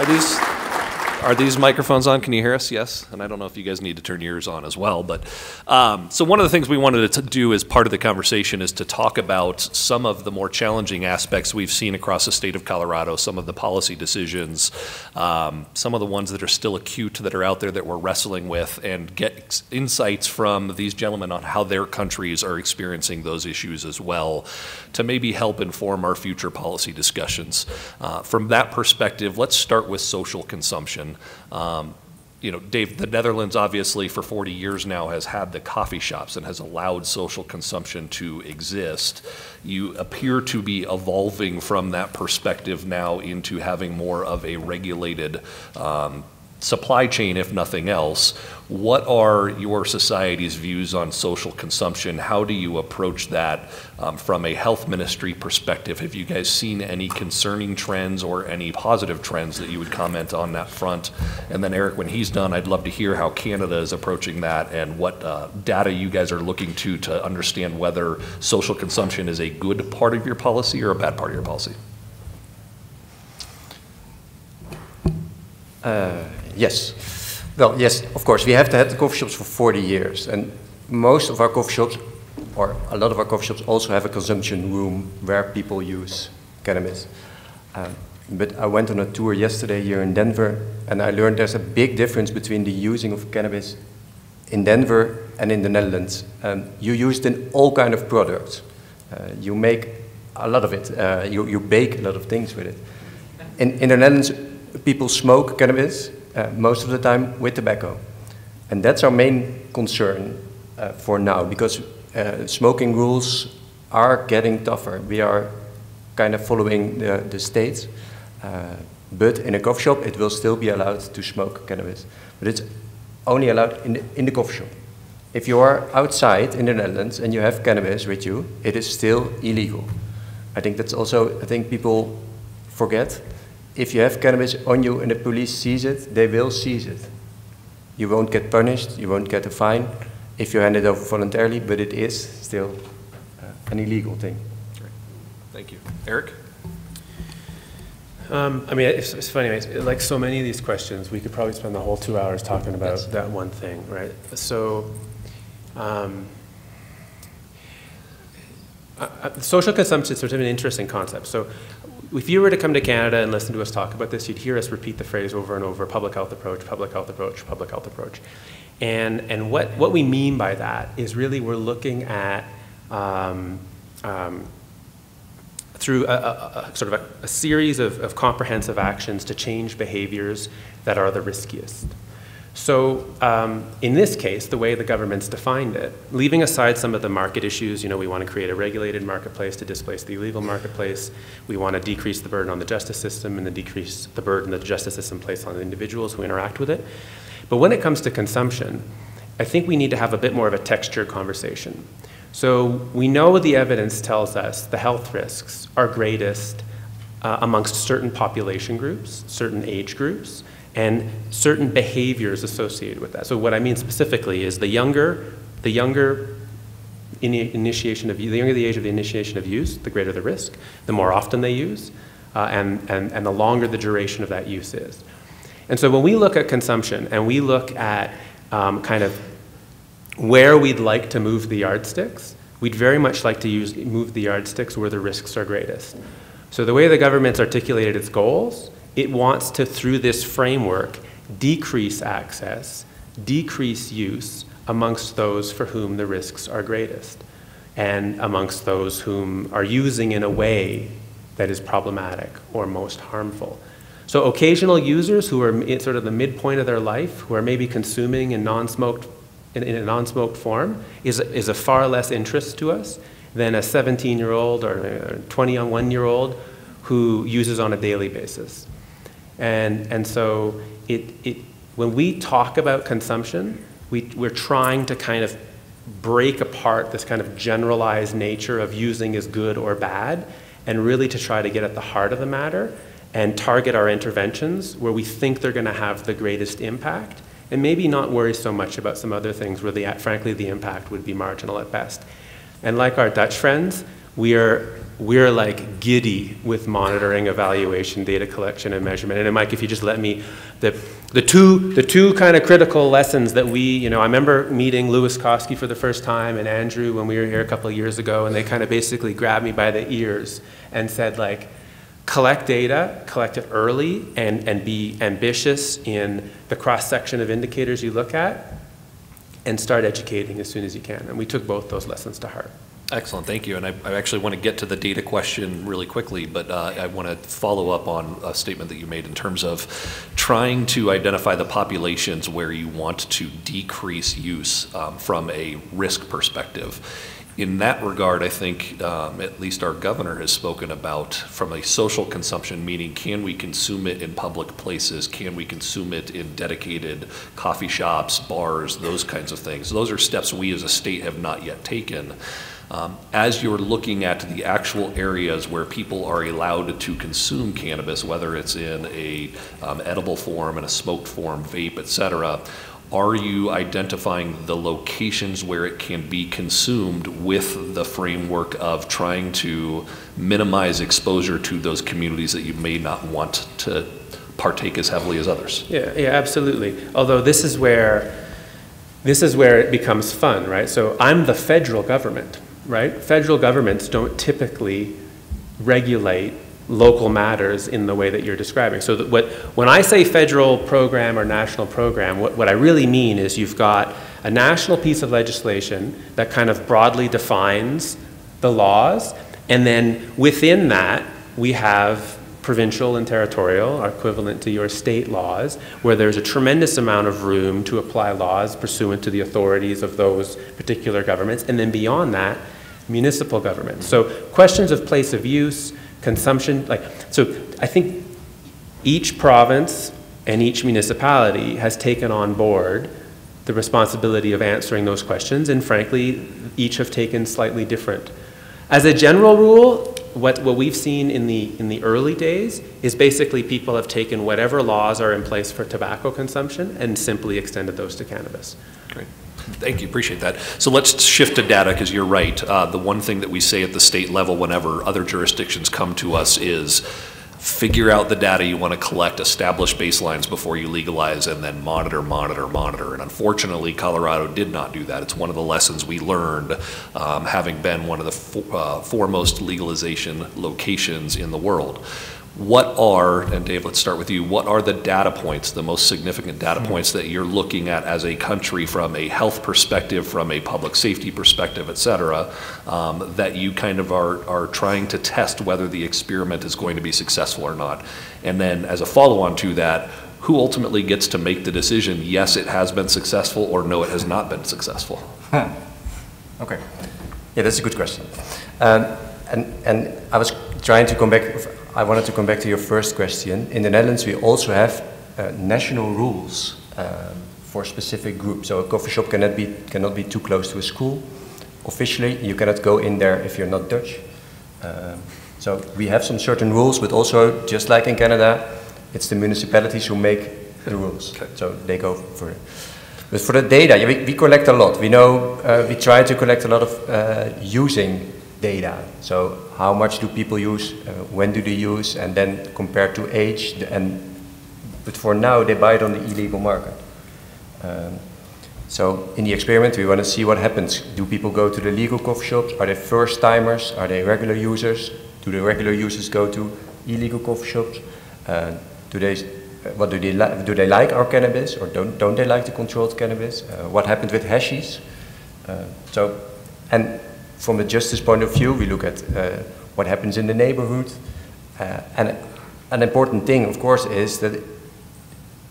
Are these are these microphones on? Can you hear us? Yes. And I don't know if you guys need to turn yours on as well. But um, so one of the things we wanted to do as part of the conversation is to talk about some of the more challenging aspects we've seen across the state of Colorado, some of the policy decisions, um, some of the ones that are still acute that are out there that we're wrestling with, and get insights from these gentlemen on how their countries are experiencing those issues as well to maybe help inform our future policy discussions. Uh, from that perspective, let's start with social consumption. Um, you know, Dave, the Netherlands obviously for 40 years now has had the coffee shops and has allowed social consumption to exist. You appear to be evolving from that perspective now into having more of a regulated um, supply chain, if nothing else. What are your society's views on social consumption? How do you approach that um, from a health ministry perspective? Have you guys seen any concerning trends or any positive trends that you would comment on that front? And then, Eric, when he's done, I'd love to hear how Canada is approaching that and what uh, data you guys are looking to to understand whether social consumption is a good part of your policy or a bad part of your policy. Uh, yes. Well, yes, of course. We have had the coffee shops for 40 years, and most of our coffee shops, or a lot of our coffee shops, also have a consumption room where people use cannabis. Um, but I went on a tour yesterday here in Denver, and I learned there's a big difference between the using of cannabis in Denver and in the Netherlands. Um, you use it in all kind of products. Uh, you make a lot of it. Uh, you, you bake a lot of things with it. In, in the Netherlands, people smoke cannabis uh, most of the time with tobacco. And that's our main concern uh, for now, because uh, smoking rules are getting tougher. We are kind of following the, the states. Uh, but in a coffee shop, it will still be allowed to smoke cannabis. But it's only allowed in the, in the coffee shop. If you are outside in the Netherlands and you have cannabis with you, it is still illegal. I think that's also, I think people forget. If you have cannabis on you and the police sees it, they will seize it. You won't get punished, you won't get a fine if you hand it over voluntarily, but it is still uh, an illegal thing. Great. Thank you. Eric? Um, I mean, it's, it's funny, like so many of these questions, we could probably spend the whole two hours talking about yes. that one thing, right? So, um, uh, social consumption is sort of an interesting concept. So, if you were to come to Canada and listen to us talk about this, you'd hear us repeat the phrase over and over public health approach, public health approach, public health approach. And, and what, what we mean by that is really we're looking at um, um, through a, a, a sort of a, a series of, of, comprehensive actions to change behaviors that are the riskiest. So um, in this case, the way the government's defined it, leaving aside some of the market issues, you know, we want to create a regulated marketplace to displace the illegal marketplace. We want to decrease the burden on the justice system and then decrease the burden that the justice system places on the individuals who interact with it. But when it comes to consumption, I think we need to have a bit more of a textured conversation. So we know the evidence tells us the health risks are greatest uh, amongst certain population groups, certain age groups, and certain behaviors associated with that. So what I mean specifically is the younger, the younger in initiation of the younger the age of the initiation of use, the greater the risk, the more often they use, uh, and, and, and the longer the duration of that use is. And so when we look at consumption and we look at um, kind of where we'd like to move the yardsticks, we'd very much like to use, move the yardsticks where the risks are greatest. So the way the government's articulated its goals, it wants to, through this framework, decrease access, decrease use amongst those for whom the risks are greatest, and amongst those whom are using in a way that is problematic or most harmful. So occasional users who are in sort of the midpoint of their life, who are maybe consuming in non-smoked in, in a non-smoked form is, is a far less interest to us than a 17-year-old or a 21-year-old who uses on a daily basis. And, and so it, it, when we talk about consumption, we, we're trying to kind of break apart this kind of generalized nature of using as good or bad and really to try to get at the heart of the matter and target our interventions where we think they're going to have the greatest impact and maybe not worry so much about some other things where, the, frankly, the impact would be marginal at best. And like our Dutch friends, we are, we're like giddy with monitoring, evaluation, data collection, and measurement. And Mike, if you just let me, the, the two, the two kind of critical lessons that we, you know, I remember meeting Lewis Koski for the first time and Andrew when we were here a couple of years ago, and they kind of basically grabbed me by the ears and said, like, collect data, collect it early, and, and be ambitious in the cross-section of indicators you look at, and start educating as soon as you can. And we took both those lessons to heart. Excellent, thank you. And I, I, actually want to get to the data question really quickly, but uh, I want to follow up on a statement that you made in terms of trying to identify the populations where you want to decrease use um, from a risk perspective in that regard, I think um, at least our governor has spoken about from a social consumption, meaning can we consume it in public places? Can we consume it in dedicated coffee shops, bars, those kinds of things? Those are steps we as a state have not yet taken. Um, as you're looking at the actual areas where people are allowed to consume cannabis, whether it's in a um, edible form, in a smoked form, vape, et cetera, are you identifying the locations where it can be consumed with the framework of trying to minimize exposure to those communities that you may not want to partake as heavily as others. Yeah, yeah, absolutely. Although this is where this is where it becomes fun, right? So I'm the federal government, right? Federal governments don't typically regulate local matters in the way that you're describing. So what, when I say federal program or national program, what, what I really mean is you've got a national piece of legislation that kind of broadly defines the laws, and then within that, we have provincial and territorial, are equivalent to your state laws, where there's a tremendous amount of room to apply laws pursuant to the authorities of those particular governments. And then beyond that, municipal government. So questions of place of use, consumption, like, so I think each province and each municipality has taken on board the responsibility of answering those questions, and frankly, each have taken slightly different. As a general rule, what, what we've seen in the, in the early days is basically people have taken whatever laws are in place for tobacco consumption and simply extended those to cannabis. Great. Thank you, appreciate that. So let's shift to data because you're right. Uh, the one thing that we say at the state level whenever other jurisdictions come to us is figure out the data you want to collect, establish baselines before you legalize, and then monitor, monitor, monitor. And unfortunately, Colorado did not do that. It's one of the lessons we learned, um, having been one of the fo uh, foremost legalization locations in the world what are, and Dave, let's start with you, what are the data points, the most significant data mm-hmm. points that you're looking at as a country from a health perspective, from a public safety perspective, et cetera, um, that you kind of are, are trying to test whether the experiment is going to be successful or not? And then as a follow-on to that, who ultimately gets to make the decision, yes, it has been successful, or no, it has not been successful? Okay. Yeah, that's a good question. Um, and, and I was trying to come back I wanted to come back to your first question. In the Netherlands, we also have uh, national rules um, for specific groups. So a coffee shop cannot be, cannot be too close to a school. Officially, you cannot go in there if you're not Dutch. Um, so we have some certain rules, but also, just like in Canada, it's the municipalities who make the rules. Okay. So they go for it. But for the data, yeah, we, we, collect a lot. We know, uh, we try to collect a lot of uh, using data. So how much do people use, uh, when do they use, and then compared to age. And but for now, they buy it on the illegal market. Um, so in the experiment, we want to see what happens. Do people go to the legal coffee shops? Are they first timers? Are they regular users? Do the regular users go to illegal coffee shops? Uh, do they, uh, what do they like? Do they like our cannabis or don't don't they like the controlled cannabis? Uh, what happened with hashies? Uh, so, and from a justice point of view, we look at uh, what happens in the neighborhood. Uh, and an important thing, of course, is that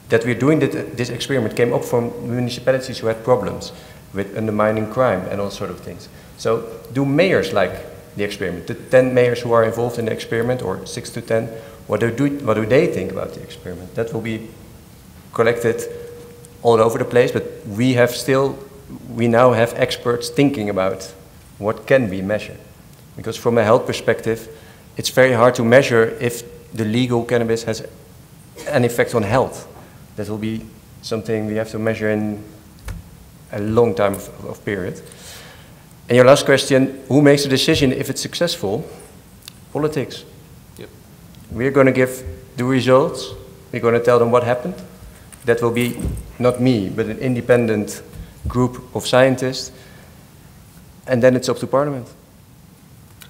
that we're doing that, this experiment came up from municipalities who had problems with undermining crime and all sort of things. So do mayors like the experiment? The 10 mayors who are involved in the experiment, or 6 to 10, what do, do, what do they think about the experiment? That will be collected all over the place, but we have still, we now have experts thinking about what can we measure? Because from a health perspective, it's very hard to measure if the legal cannabis has an effect on health. That will be something we have to measure in a long time of, of period. And your last question, who makes the decision if it's successful? Politics. Yep. We're going to give the results. We're going to tell them what happened. That will be not me, but an independent group of scientists and then it's up to Parliament.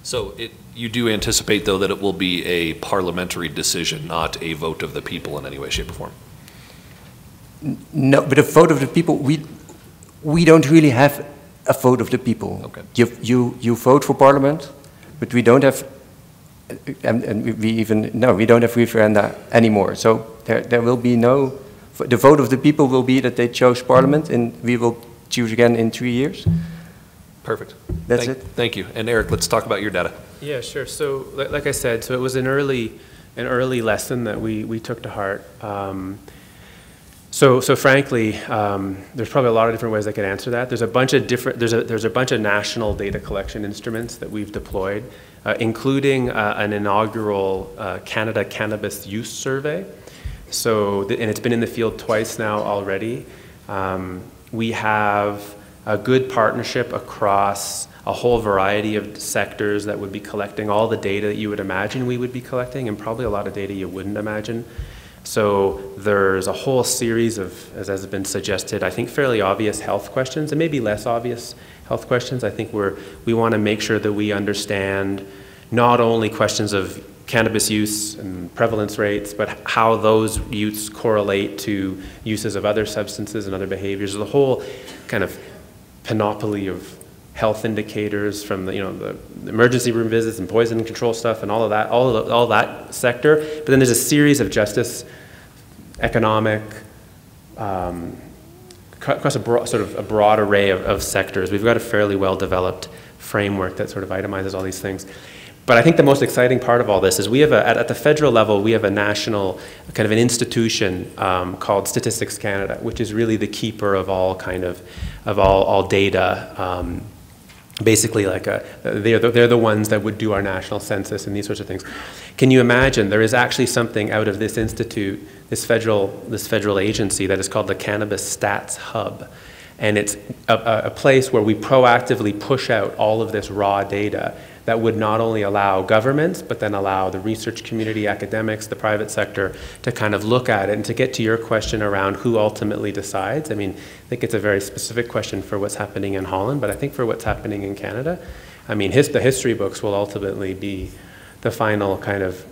So it, you do anticipate, though, that it will be a parliamentary decision, not a vote of the people in any way, shape, or form? No, but a vote of the people, we, we don't really have a vote of the people. Okay. You, you, you vote for Parliament, but we don't have, and, and we even, no, we don't have referenda anymore. So there, there will be no, the vote of the people will be that they chose Parliament, and we will choose again in three years. Perfect. That's thank, it. Thank you. And Eric, let's talk about your data. Yeah, sure. So, like I said, so it was an early, an early lesson that we, we took to heart. Um, so, so frankly, um, there's probably a lot of different ways I could answer that. There's a bunch of different, there's a, there's a bunch of national data collection instruments that we've deployed, uh, including uh, an inaugural uh, Canada Cannabis Use Survey. So, and it's been in the field twice now already. Um, we have a good partnership across a whole variety of sectors that would be collecting all the data that you would imagine we would be collecting, and probably a lot of data you wouldn't imagine. So there's a whole series of, as has been suggested, I think fairly obvious health questions and maybe less obvious health questions. I think we're, we want to make sure that we understand not only questions of cannabis use and prevalence rates, but how those use correlate to uses of other substances and other behaviors. A whole kind of panoply of health indicators from the, you know, the, emergency room visits and poison control stuff and all of that, all, of the, all that sector. But then there's a series of justice, economic, um, across a broad, sort of a broad array of, of sectors. We've got a fairly well developed framework that sort of itemizes all these things. But I think the most exciting part of all this is we have a, at, at the federal level, we have a national kind of an institution um, called Statistics Canada, which is really the keeper of all kind of, of all, all data. Um, basically like a, they're, the, they're the ones that would do our national census and these sorts of things. Can you imagine there is actually something out of this institute, this federal, this federal agency that is called the Cannabis Stats Hub. And it's a, a place where we proactively push out all of this raw data that would not only allow governments, but then allow the research community, academics, the private sector to kind of look at it and to get to your question around who ultimately decides. I mean, I think it's a very specific question for what's happening in Holland, but I think for what's happening in Canada, I mean, his, the history books will ultimately be the final kind of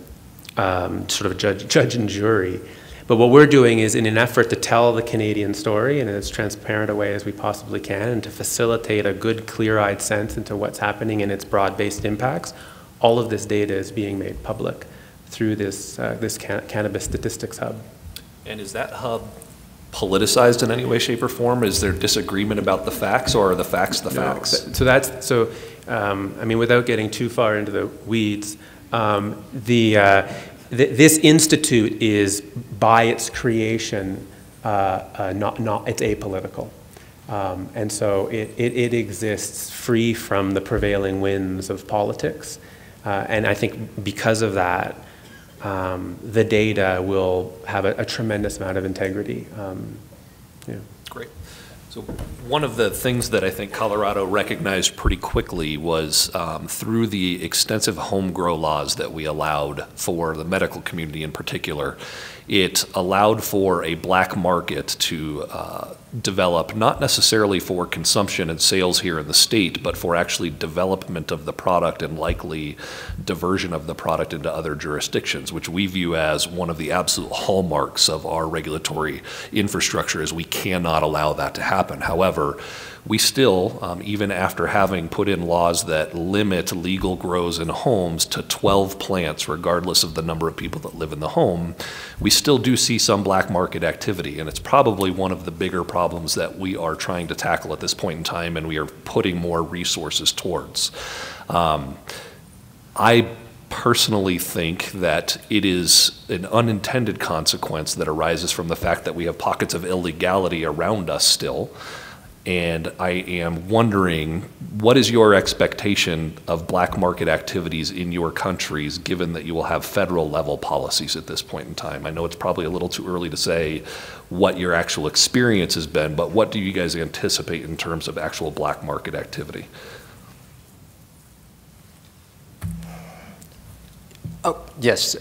um, sort of judge, judge and jury. But what we're doing is in an effort to tell the Canadian story in as transparent a way as we possibly can and to facilitate a good, clear-eyed sense into what's happening and its broad-based impacts, all of this data is being made public through this, uh, this can Cannabis Statistics Hub. And is that hub politicized in any way, shape, or form? Is there disagreement about the facts, or are the facts the no, facts? So that's so. Um, I mean, without getting too far into the weeds, um, the uh, th this institute is, by its creation, uh, uh, not, not, it's apolitical. Um, and so it, it, it, exists free from the prevailing winds of politics. Uh, and I think because of that, um, the data will have a, a, tremendous amount of integrity. Um. So one of the things that I think Colorado recognized pretty quickly was um, through the extensive home grow laws that we allowed for the medical community in particular, it allowed for a black market to uh, develop, not necessarily for consumption and sales here in the state, but for actually development of the product and likely diversion of the product into other jurisdictions, which we view as one of the absolute hallmarks of our regulatory infrastructure is we cannot allow that to happen. However, we still, um, even after having put in laws that limit legal grows in homes to 12 plants, regardless of the number of people that live in the home, we still do see some black market activity. And it's probably one of the bigger problems that we are trying to tackle at this point in time and we are putting more resources towards. Um, I personally think that it is an unintended consequence that arises from the fact that we have pockets of illegality around us still. And I am wondering, what is your expectation of black market activities in your countries, given that you will have federal level policies at this point in time? I know it's probably a little too early to say what your actual experience has been, but what do you guys anticipate in terms of actual black market activity? Oh, yes.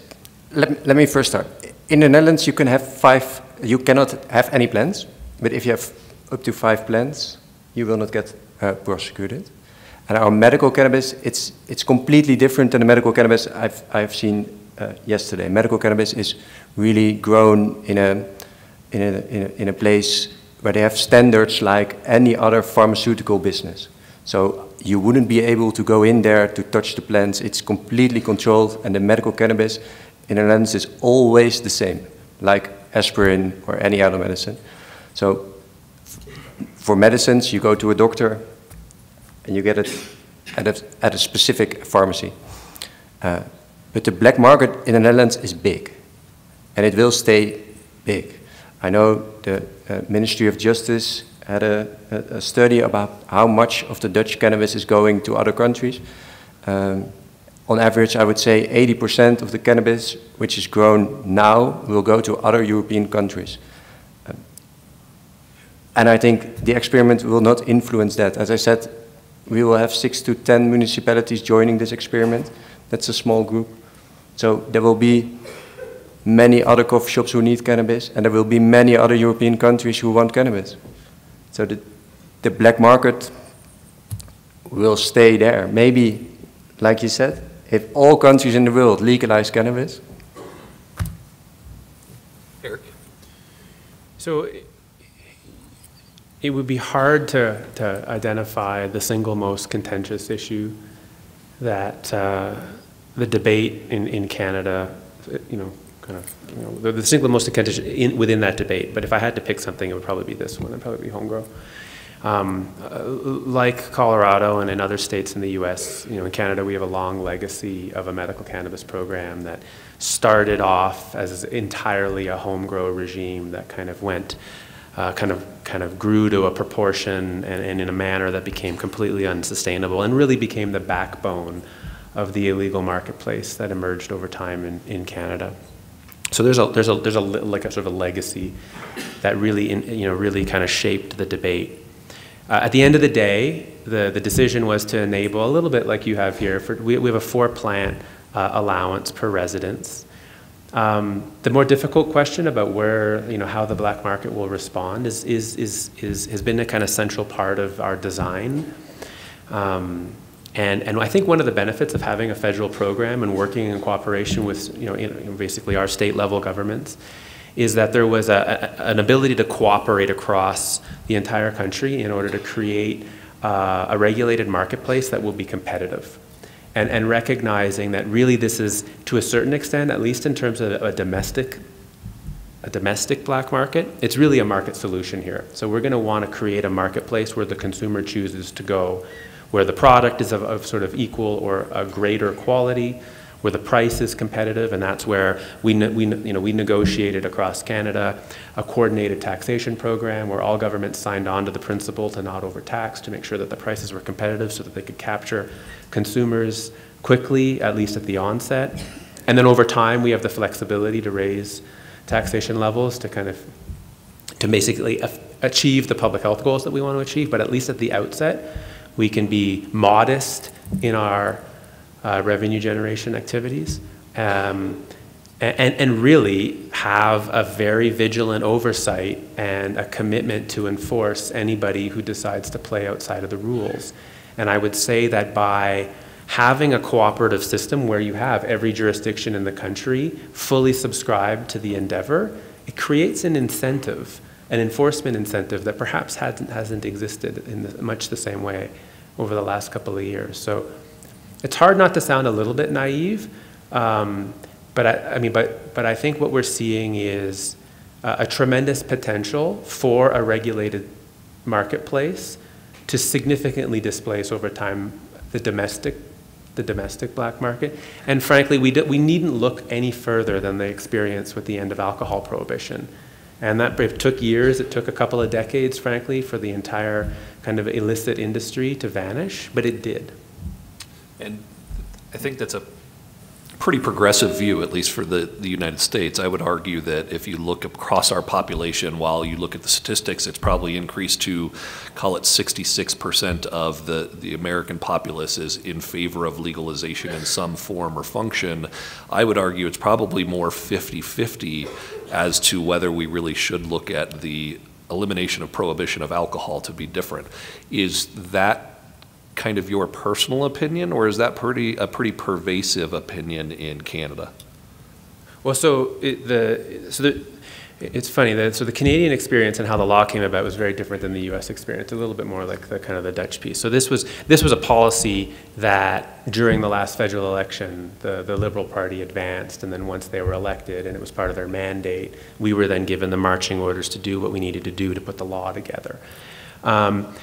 Let, let me first start. In the Netherlands, you can have five, you cannot have any plans, but if you have up to five plants, you will not get uh, prosecuted. And our medical cannabis, it's, it's completely different than the medical cannabis I've, I've seen uh, yesterday. Medical cannabis is really grown in a, in, a, in, a, in a place where they have standards like any other pharmaceutical business. So you wouldn't be able to go in there to touch the plants. It's completely controlled, and the medical cannabis in the Netherlands is always the same, like aspirin or any other medicine. So for medicines, you go to a doctor and you get it at a, at a specific pharmacy. Uh, but the black market in the Netherlands is big, and it will stay big. I know the uh, Ministry of Justice had a, a, a, study about how much of the Dutch cannabis is going to other countries. Um, on average, I would say 80% of the cannabis which is grown now will go to other European countries. And I think the experiment will not influence that. As I said, we will have six to 10 municipalities joining this experiment. That's a small group. So there will be many other coffee shops who need cannabis, and there will be many other European countries who want cannabis. So the, the black market will stay there. Maybe, like you said, if all countries in the world legalize cannabis. Eric? So it would be hard to, to identify the single most contentious issue that uh, the debate in, in Canada, you know, kind of, you know, the, the single most contentious in, within that debate. But if I had to pick something, it would probably be this one. It'd probably be home grow. Um, uh, like Colorado and in other states in the U.S., you know, in Canada, we have a long legacy of a medical cannabis program that started off as entirely a home grow regime that kind of went uh, kind of kind of grew to a proportion and, and, in a manner that became completely unsustainable and really became the backbone of the illegal marketplace that emerged over time in, in Canada. So there's a there's a there's a like a sort of a legacy that really in, you know really kind of shaped the debate. Uh, at the end of the day, the, the decision was to enable a little bit like you have here. For, we, we have a four plant uh, allowance per residence. Um, the more difficult question about where, you know, how the black market will respond is, is, is, is, has been a kind of central part of our design. Um, and, and I think one of the benefits of having a federal program and working in cooperation with, you know, in, basically our state level governments is that there was a, a, an ability to cooperate across the entire country in order to create uh, a regulated marketplace that will be competitive and, and recognizing that really this is, to a certain extent, at least in terms of a domestic a domestic black market, it's really a market solution here. So we're going to want to create a marketplace where the consumer chooses to go, where the product is of, of sort of equal or a greater quality, where the price is competitive, and that's where we, we, you know, we negotiated across Canada a coordinated taxation program where all governments signed on to the principle to not overtax, to make sure that the prices were competitive so that they could capture consumers quickly, at least at the onset. And then over time, we have the flexibility to raise taxation levels to kind of, to basically achieve the public health goals that we want to achieve, but at least at the outset, we can be modest in our uh, revenue generation activities. Um, and, and, really have a very vigilant oversight and a commitment to enforce anybody who decides to play outside of the rules. And I would say that by having a cooperative system where you have every jurisdiction in the country fully subscribed to the endeavor, it creates an incentive, an enforcement incentive that perhaps hasn't, hasn't existed in the, much the same way over the last couple of years. So it's hard not to sound a little bit naive, um, but I, I, mean, but, but I think what we're seeing is uh, a tremendous potential for a regulated marketplace to significantly displace over time the domestic the domestic black market. And frankly, we, we needn't look any further than the experience with the end of alcohol prohibition. And that it took years, it took a couple of decades, frankly, for the entire kind of illicit industry to vanish, but it did. And I think that's a pretty progressive view, at least for the, the United States. I would argue that if you look across our population, while you look at the statistics, it's probably increased to, call it 66% of the, the American populace is in favor of legalization in some form or function. I would argue it's probably more 50 50 as to whether we really should look at the elimination of prohibition of alcohol to be different. Is that kind of your personal opinion, or is that pretty a pretty pervasive opinion in Canada? Well, so it, the so the, it's funny that so the Canadian experience and how the law came about was very different than the U.S. experience. A little bit more like the kind of the Dutch piece. So this was this was a policy that during the last federal election, the the Liberal Party advanced, and then once they were elected, and it was part of their mandate, we were then given the marching orders to do what we needed to do to put the law together. Um,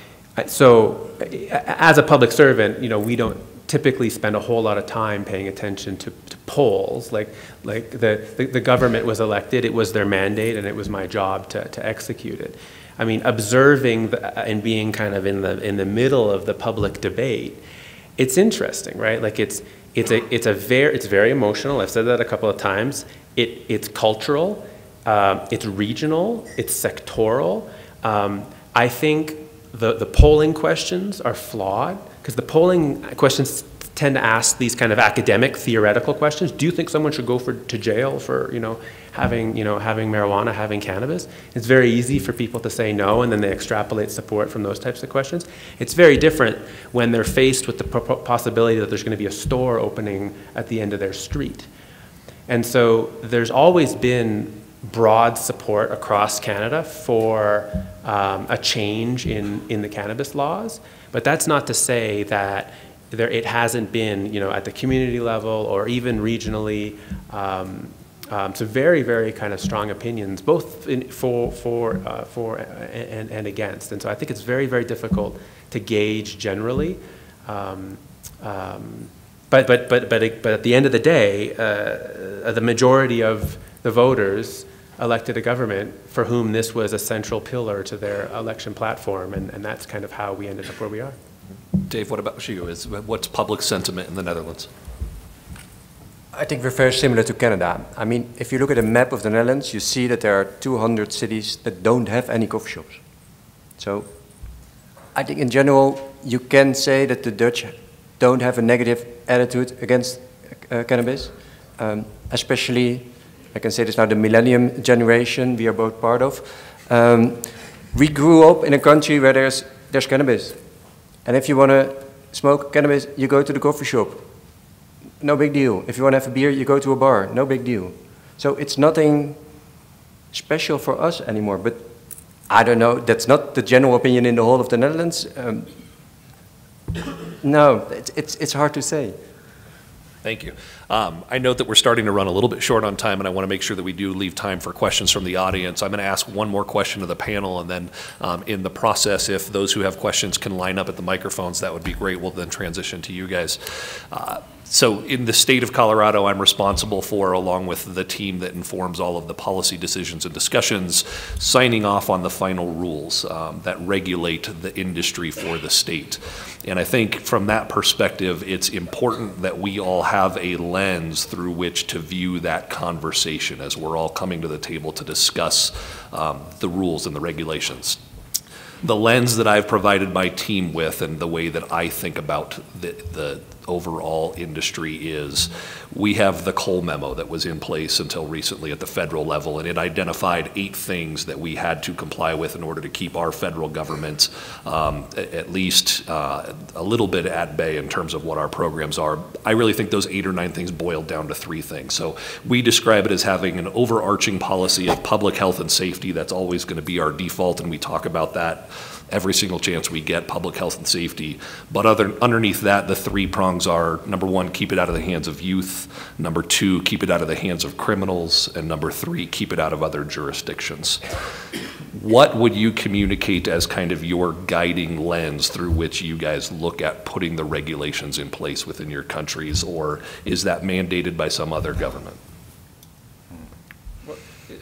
so as a public servant, you know, we don't typically spend a whole lot of time paying attention to, to polls. Like, like the, the, the, government was elected, it was their mandate, and it was my job to, to execute it. I mean, observing the, and being kind of in the, in the middle of the public debate, it's interesting, right? Like it's, it's, a, it's, a very, it's very emotional. I've said that a couple of times. It, it's cultural, uh, it's regional, it's sectoral. Um, I think the, the polling questions are flawed because the polling questions tend to ask these kind of academic, theoretical questions. Do you think someone should go for, to jail for, you know, having, you know, having marijuana, having cannabis? It's very easy for people to say no, and then they extrapolate support from those types of questions. It's very different when they're faced with the possibility that there's going to be a store opening at the end of their street. And so there's always been broad support across Canada for um, a change in, in the cannabis laws. But that's not to say that there, it hasn't been, you know, at the community level or even regionally, um, um, so very, very kind of strong opinions, both in, for, for, uh, for and, and against. And so I think it's very, very difficult to gauge generally. Um, um, but, but, but, but, but at the end of the day, uh, the majority of the voters elected a government for whom this was a central pillar to their election platform, and, and that's kind of how we ended up where we are. Dave, what about you? Is, what's public sentiment in the Netherlands? I think we're very similar to Canada. I mean, if you look at a map of the Netherlands, you see that there are 200 cities that don't have any coffee shops. So I think in general, you can say that the Dutch don't have a negative attitude against uh, cannabis, um, especially I can say this now, the millennium generation we are both part of. Um, we grew up in a country where there's, there's cannabis. And if you want to smoke cannabis, you go to the coffee shop. No big deal. If you want to have a beer, you go to a bar. No big deal. So it's nothing special for us anymore. But I don't know, that's not the general opinion in the whole of the Netherlands. Um, no, it's, it's, it's hard to say. Thank you. Um, I note that we're starting to run a little bit short on time, and I want to make sure that we do leave time for questions from the audience. I'm going to ask one more question to the panel, and then um, in the process, if those who have questions can line up at the microphones, that would be great. We'll then transition to you guys. Uh, so in the state of Colorado, I'm responsible for, along with the team that informs all of the policy decisions and discussions, signing off on the final rules um, that regulate the industry for the state. And I think from that perspective, it's important that we all have a lens through which to view that conversation as we're all coming to the table to discuss um, the rules and the regulations the lens that I've provided my team with and the way that I think about the, the overall industry is we have the Cole memo that was in place until recently at the federal level, and it identified eight things that we had to comply with in order to keep our federal government um, at least uh, a little bit at bay in terms of what our programs are. I really think those eight or nine things boiled down to three things. So we describe it as having an overarching policy of public health and safety. That's always going to be our default, and we talk about that every single chance we get, public health and safety. But other, underneath that, the three prongs are number one, keep it out of the hands of youth, number two, keep it out of the hands of criminals, and number three, keep it out of other jurisdictions. What would you communicate as kind of your guiding lens through which you guys look at putting the regulations in place within your countries, or is that mandated by some other government?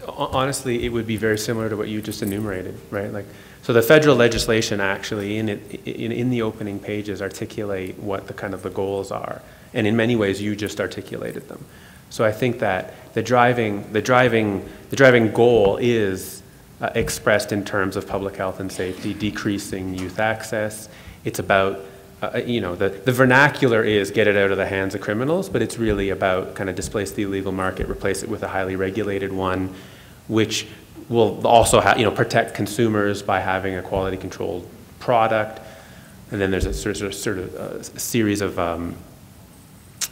honestly, it would be very similar to what you just enumerated, right? Like, so the federal legislation actually, in, it, in, in the opening pages, articulate what the kind of the goals are, and in many ways, you just articulated them. So I think that the driving, the driving, the driving goal is uh, expressed in terms of public health and safety, decreasing youth access. It's about uh, you know, the, the vernacular is get it out of the hands of criminals, but it's really about kind of displace the illegal market, replace it with a highly regulated one, which will also have, you know, protect consumers by having a quality controlled product. And then there's a sort of, sort of uh, series of, um,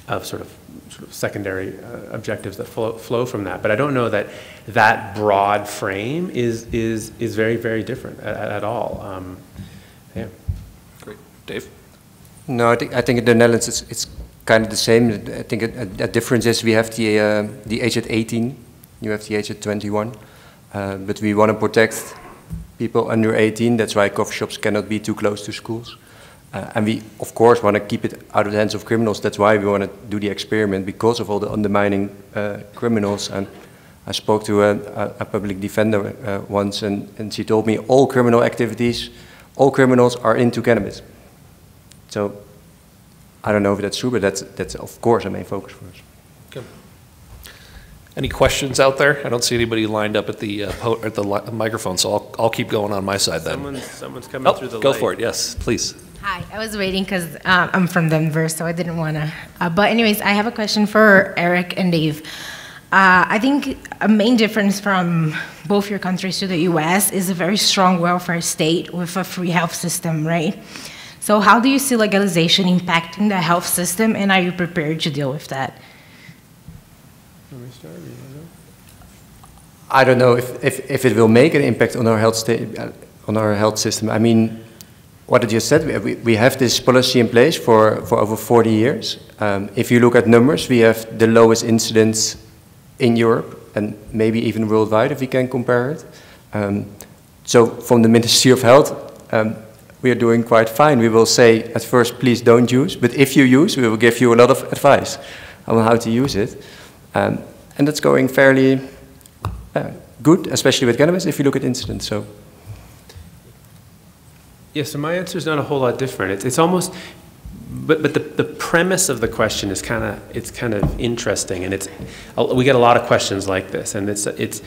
of sort of, sort of secondary uh, objectives that flow, flow from that. But I don't know that that broad frame is, is, is very, very different at, at all. Um, yeah. Great. Dave? No, I think, I think in the Netherlands it's, it's kind of the same. I think a, a difference is we have the, uh, the age at 18, you have the age at 21. Uh, but we want to protect people under 18. That's why coffee shops cannot be too close to schools. Uh, and we, of course, want to keep it out of the hands of criminals. That's why we want to do the experiment because of all the undermining uh, criminals. And I spoke to a, a, public defender uh, once, and, and she told me all criminal activities, all criminals are into cannabis. So I don't know if that's true, but that's, that's of course a main focus for us. Any questions out there? I don't see anybody lined up at the, uh, at the microphone, so I'll, I'll keep going on my side then. Someone's, someone's coming Oh, through the go light. for it, yes, please. Hi, I was waiting because uh, I'm from Denver, so I didn't want to. Uh, but, anyways, I have a question for Eric and Dave. Uh, I think a main difference from both your countries to the US is a very strong welfare state with a free health system, right? So, how do you see legalization impacting the health system, and are you prepared to deal with that? I don't know if, if, if it will make an impact on our health on our health system. I mean, what I just said, we, we have this policy in place for, for over 40 years. Um, if you look at numbers, we have the lowest incidence in Europe and maybe even worldwide if we can compare it. Um, so from the Ministry of Health, um, we are doing quite fine. We will say at first, please don't use, but if you use, we will give you a lot of advice on how to use it. Um, and that's going fairly good, especially with cannabis, if you look at incidents. So. Yeah, so my answer is not a whole lot different. It's, it's almost, but, but the, the premise of the question is kind of, it's kind of interesting. And it's, we get a lot of questions like this. And it's, it's,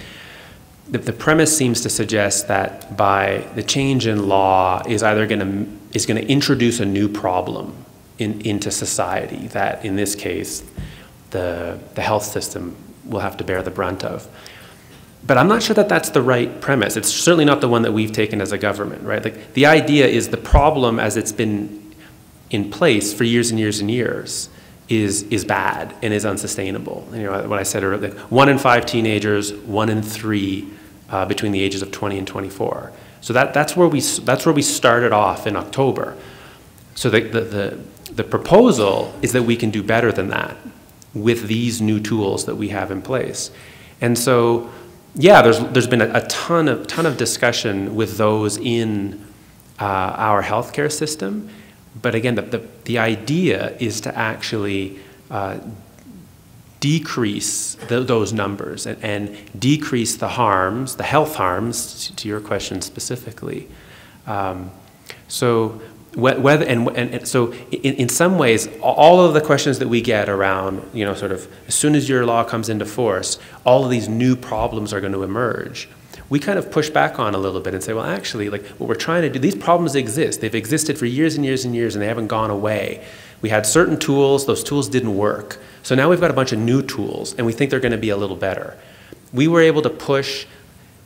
the, the premise seems to suggest that by the change in law is either going to, is going to introduce a new problem in, into society that in this case, the, the health system will have to bear the brunt of but I'm not sure that that's the right premise. It's certainly not the one that we've taken as a government, right? Like the idea is the problem as it's been in place for years and years and years is is bad and is unsustainable. You know what I said earlier: like one in five teenagers, one in three uh, between the ages of 20 and 24. So that that's where we that's where we started off in October. So the the, the, the proposal is that we can do better than that with these new tools that we have in place, and so yeah, there's, there's been a, a, ton, of, ton of discussion with those in uh, our healthcare system. But again, the, the, the idea is to actually uh, decrease the, those numbers and, and, decrease the harms, the health harms, to your question specifically. Um, so whether and, and, so in, in some ways all of the questions that we get around you know sort of as soon as your law comes into force all of these new problems are going to emerge. We kind of push back on a little bit and say well actually like what we're trying to do these problems exist. They've existed for years and years and years and they haven't gone away. We had certain tools. Those tools didn't work. So now we've got a bunch of new tools and we think they're going to be a little better. We were able to push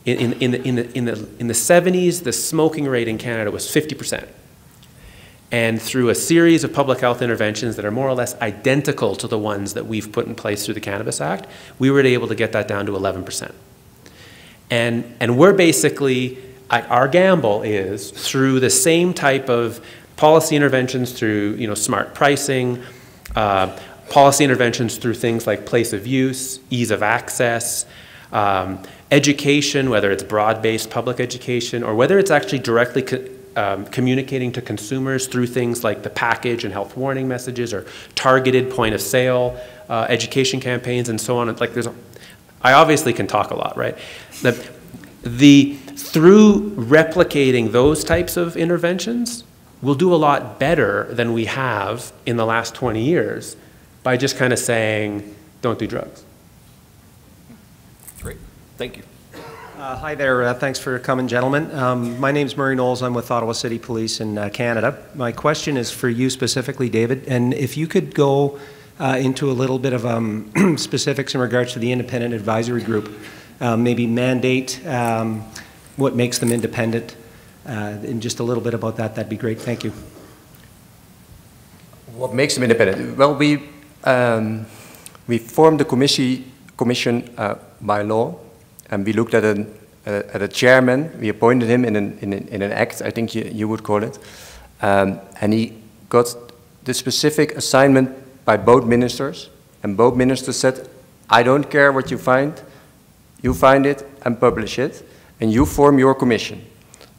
in, in, in, the, in, the, in, the, in the 70s the smoking rate in canada was 50 percent and through a series of public health interventions that are more or less identical to the ones that we've put in place through the Cannabis Act, we were able to get that down to 11%. And, and we're basically, our gamble is through the same type of policy interventions through you know, smart pricing, uh, policy interventions through things like place of use, ease of access, um, education, whether it's broad-based public education or whether it's actually directly um, communicating to consumers through things like the package and health warning messages or targeted point of sale uh, education campaigns and so on. Like there's, a, I obviously can talk a lot, right? The, the through replicating those types of interventions, we'll do a lot better than we have in the last 20 years by just kind of saying, don't do drugs. Great, thank you. Uh, hi there. Uh, thanks for coming, gentlemen. Um, my is Murray Knowles. I'm with Ottawa City Police in uh, Canada. My question is for you specifically, David. And if you could go uh, into a little bit of um, specifics in regards to the independent advisory group, um, maybe mandate um, what makes them independent, uh, and just a little bit about that, that'd be great. Thank you. What makes them independent? Well, we, um, we formed the commission, commission uh, by law and we looked at, an, uh, at a chairman. We appointed him in an, in an, in an act, I think you, you would call it. Um, and he got the specific assignment by both ministers. And both ministers said, I don't care what you find. You find it and publish it. And you form your commission.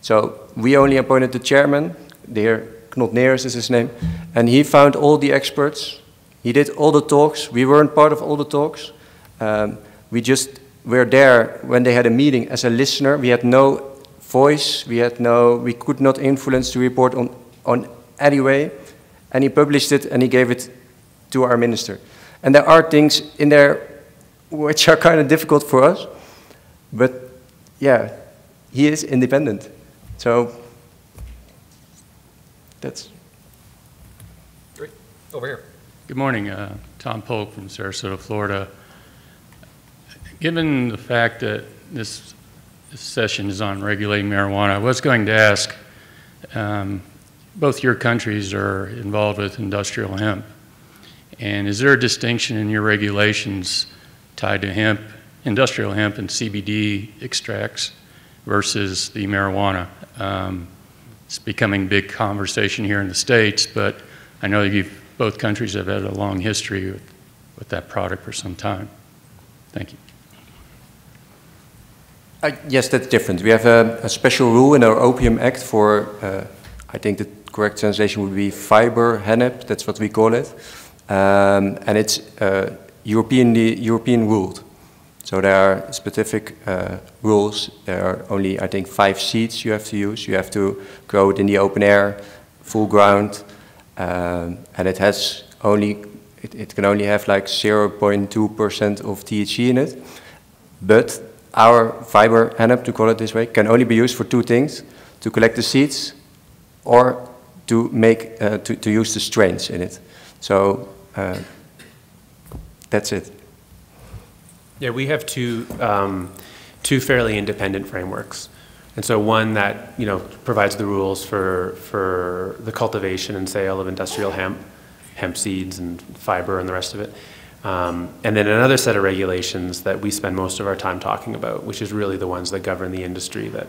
So we only appointed the chairman. There, Knottnerus is his name. And he found all the experts. He did all the talks. We weren't part of all the talks. Um, we just were there when they had a meeting as a listener. We had no voice. We had no. We could not influence the report on on any way. And he published it and he gave it to our minister. And there are things in there which are kind of difficult for us, but yeah, he is independent. So that's great. Over here. Good morning. Uh, Tom Polk from Sarasota, Florida. Given the fact that this, session is on regulating marijuana, I was going to ask um, both your countries are involved with industrial hemp. And is there a distinction in your regulations tied to hemp, industrial hemp, and CBD extracts versus the marijuana? Um, it's becoming big conversation here in the States, but I know you've, both countries have had a long history with, with that product for some time. Thank you. Uh, yes, that's different. We have a, a, special rule in our Opium Act for, uh, I think the correct translation would be fiber hennep, that's what we call it. Um, and it's uh, European, European ruled. So there are specific uh, rules. There are only, I think, five seeds you have to use. You have to grow it in the open air, full ground, um, and it has only, it, it can only have like 0.2% of THC in it. But our fiber hennep, to call it this way, can only be used for two things, to collect the seeds or to make, uh, to, to use the strains in it. So uh, that's it. Yeah, we have two, um, two fairly independent frameworks. And so one that you know provides the rules for, for the cultivation and sale of industrial hemp, hemp seeds and fiber and the rest of it. Um, and then another set of regulations that we spend most of our time talking about, which is really the ones that govern the industry that,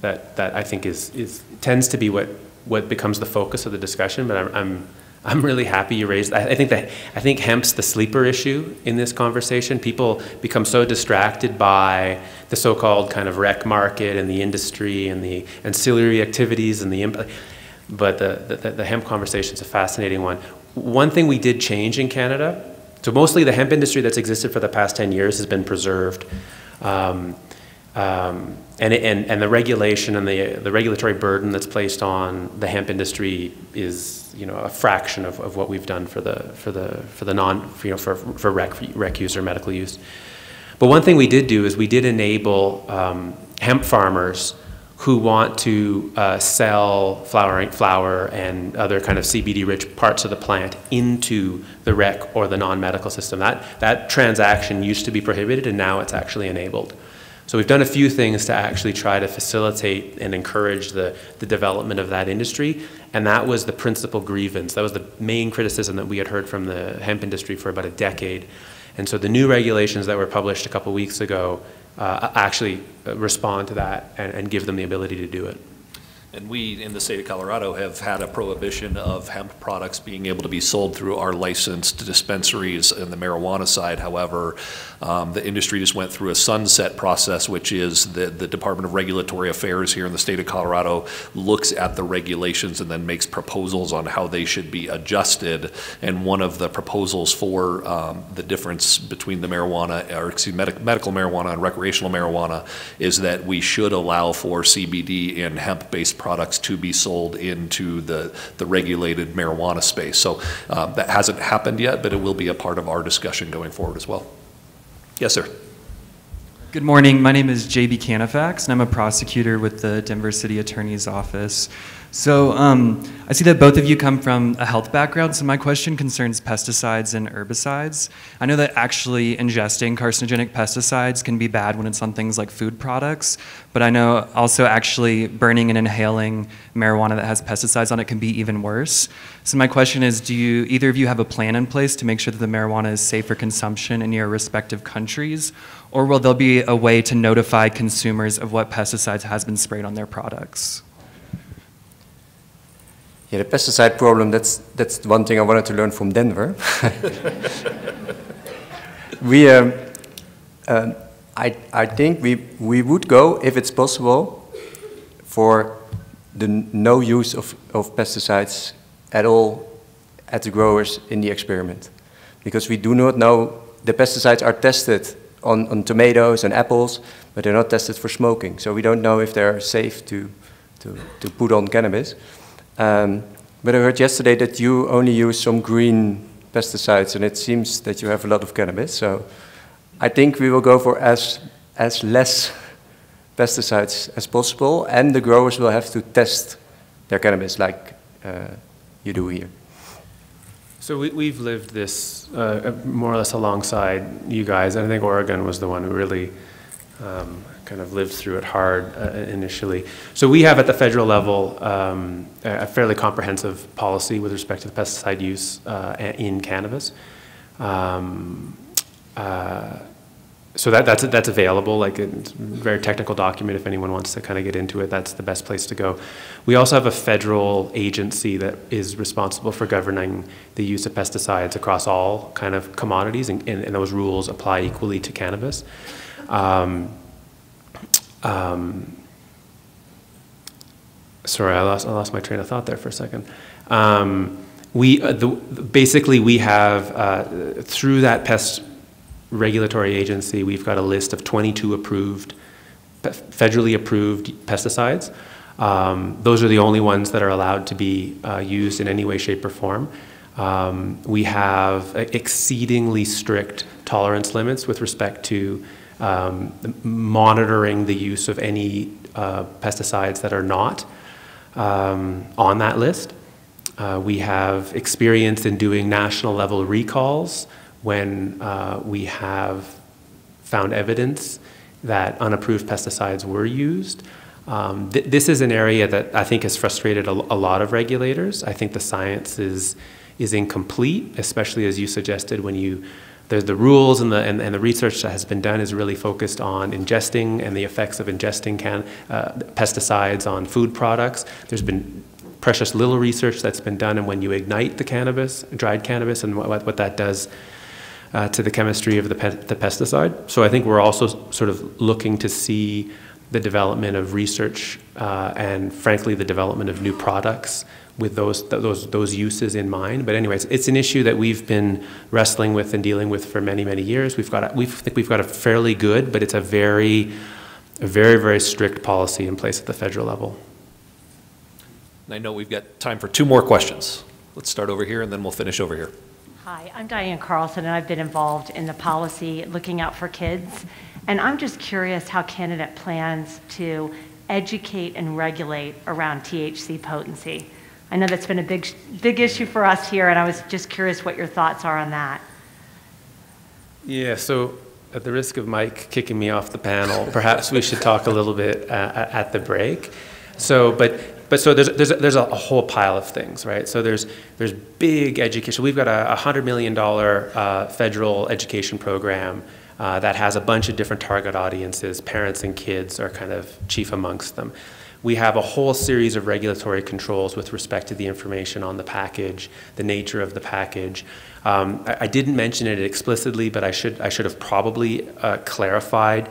that, that I think is, is, tends to be what, what becomes the focus of the discussion, but I'm, I'm I'm really happy you raised. I, I think that I think hemp's the sleeper issue in this conversation. People become so distracted by the so-called kind of rec market and the industry and the ancillary activities and the. But the, the, the hemp conversation is a fascinating one. One thing we did change in Canada. So mostly the hemp industry that's existed for the past 10 years has been preserved. Um, um, and, and, and the regulation and the, the regulatory burden that's placed on the hemp industry is you know, a fraction of, of what we've done for the, for the, for the non, you know, for, for rec, rec use or medical use. But one thing we did do is we did enable um, hemp farmers who want to uh, sell flowering, flower and other kind of CBD-rich parts of the plant into the rec or the non-medical system. That, that transaction used to be prohibited and now it's actually enabled. So we've done a few things to actually try to facilitate and encourage the, the development of that industry, and that was the principal grievance. That was the main criticism that we had heard from the hemp industry for about a decade. And so the new regulations that were published a couple weeks ago Uh, actually uh, respond to that and, and give them the ability to do it. And we, in the state of Colorado, have had a prohibition of hemp products being able to be sold through our licensed dispensaries in the marijuana side. However, um, the industry just went through a sunset process, which is the, the Department of Regulatory Affairs here in the state of Colorado looks at the regulations and then makes proposals on how they should be adjusted. And one of the proposals for um, the difference between the marijuana, or excuse me, medic medical marijuana and recreational marijuana is that we should allow for CBD and hemp-based products to be sold into the, the regulated marijuana space. So um, that hasn't happened yet, but it will be a part of our discussion going forward as well. Yes, sir. Good morning. My name is JB Canifax, and I'm a prosecutor with the Denver City Attorney's Office. So um, I see that both of you come from a health background, so my question concerns pesticides and herbicides. I know that actually ingesting carcinogenic pesticides can be bad when it's on things like food products, but I know also actually burning and inhaling marijuana that has pesticides on it can be even worse. So my question is, do you either of you have a plan in place to make sure that the marijuana is safe for consumption in your respective countries, or will there be a way to notify consumers of what pesticides has been sprayed on their products? Yeah, the pesticide problem, that's, that's one thing I wanted to learn from Denver. we, um, uh, I, I think we, we would go, if it's possible, for the no use of, of pesticides at all at the growers in the experiment. Because we do not know, the pesticides are tested on, on tomatoes and apples, but they're not tested for smoking. So we don't know if they're safe to, to, to put on cannabis. Um, but I heard yesterday that you only use some green pesticides, and it seems that you have a lot of cannabis. So I think we will go for as, as less pesticides as possible, and the growers will have to test their cannabis like uh, you do here. So we, we've lived this uh, more or less alongside you guys. And I think Oregon was the one who really um, kind of lived through it hard uh, initially. So we have at the federal level um, a fairly comprehensive policy with respect to the pesticide use uh, in cannabis. Um, uh, so that, that's, that's available, like it's a very technical document if anyone wants to kind of get into it, that's the best place to go. We also have a federal agency that is responsible for governing the use of pesticides across all kind of commodities and, and, and those rules apply equally to cannabis. Um, um, sorry, I lost, I lost my train of thought there for a second. Um, we, uh, the, basically we have, uh, through that pest regulatory agency, we've got a list of 22 approved, federally approved pesticides. Um, those are the only ones that are allowed to be uh, used in any way, shape, or form. Um, we have exceedingly strict tolerance limits with respect to um, monitoring the use of any uh, pesticides that are not um, on that list. Uh, we have experience in doing national level recalls when uh, we have found evidence that unapproved pesticides were used. Um, th this is an area that I think has frustrated a, a, lot of regulators. I think the science is, is incomplete, especially as you suggested when you, the, the rules and the, and, and, the research that has been done is really focused on ingesting and the effects of ingesting can, uh, pesticides on food products. There's been precious little research that's been done and when you ignite the cannabis, dried cannabis, and what, what that does uh, to the chemistry of the, pe the pesticide. So I think we're also sort of looking to see the development of research uh, and frankly the development of new products with those, th those, those uses in mind. But anyways, it's an issue that we've been wrestling with and dealing with for many, many years. We've got, we think we've got a fairly good, but it's a very, a very, very strict policy in place at the federal level. I know we've got time for two more questions. Let's start over here and then we'll finish over here. Hi, I'm Diane Carlson, and I've been involved in the policy looking out for kids. And I'm just curious how Canada plans to educate and regulate around THC potency. I know that's been a big, big issue for us here, and I was just curious what your thoughts are on that. Yeah, so at the risk of Mike kicking me off the panel, perhaps we should talk a little bit uh, at the break. So, but but so there's, there's, there's a, whole pile of things, right? So there's, there's big education. We've got a $100 million uh, federal education program uh, that has a bunch of different target audiences. Parents and kids are kind of chief amongst them. We have a whole series of regulatory controls with respect to the information on the package, the nature of the package. Um, I, I, didn't mention it explicitly, but I should, I should have probably uh, clarified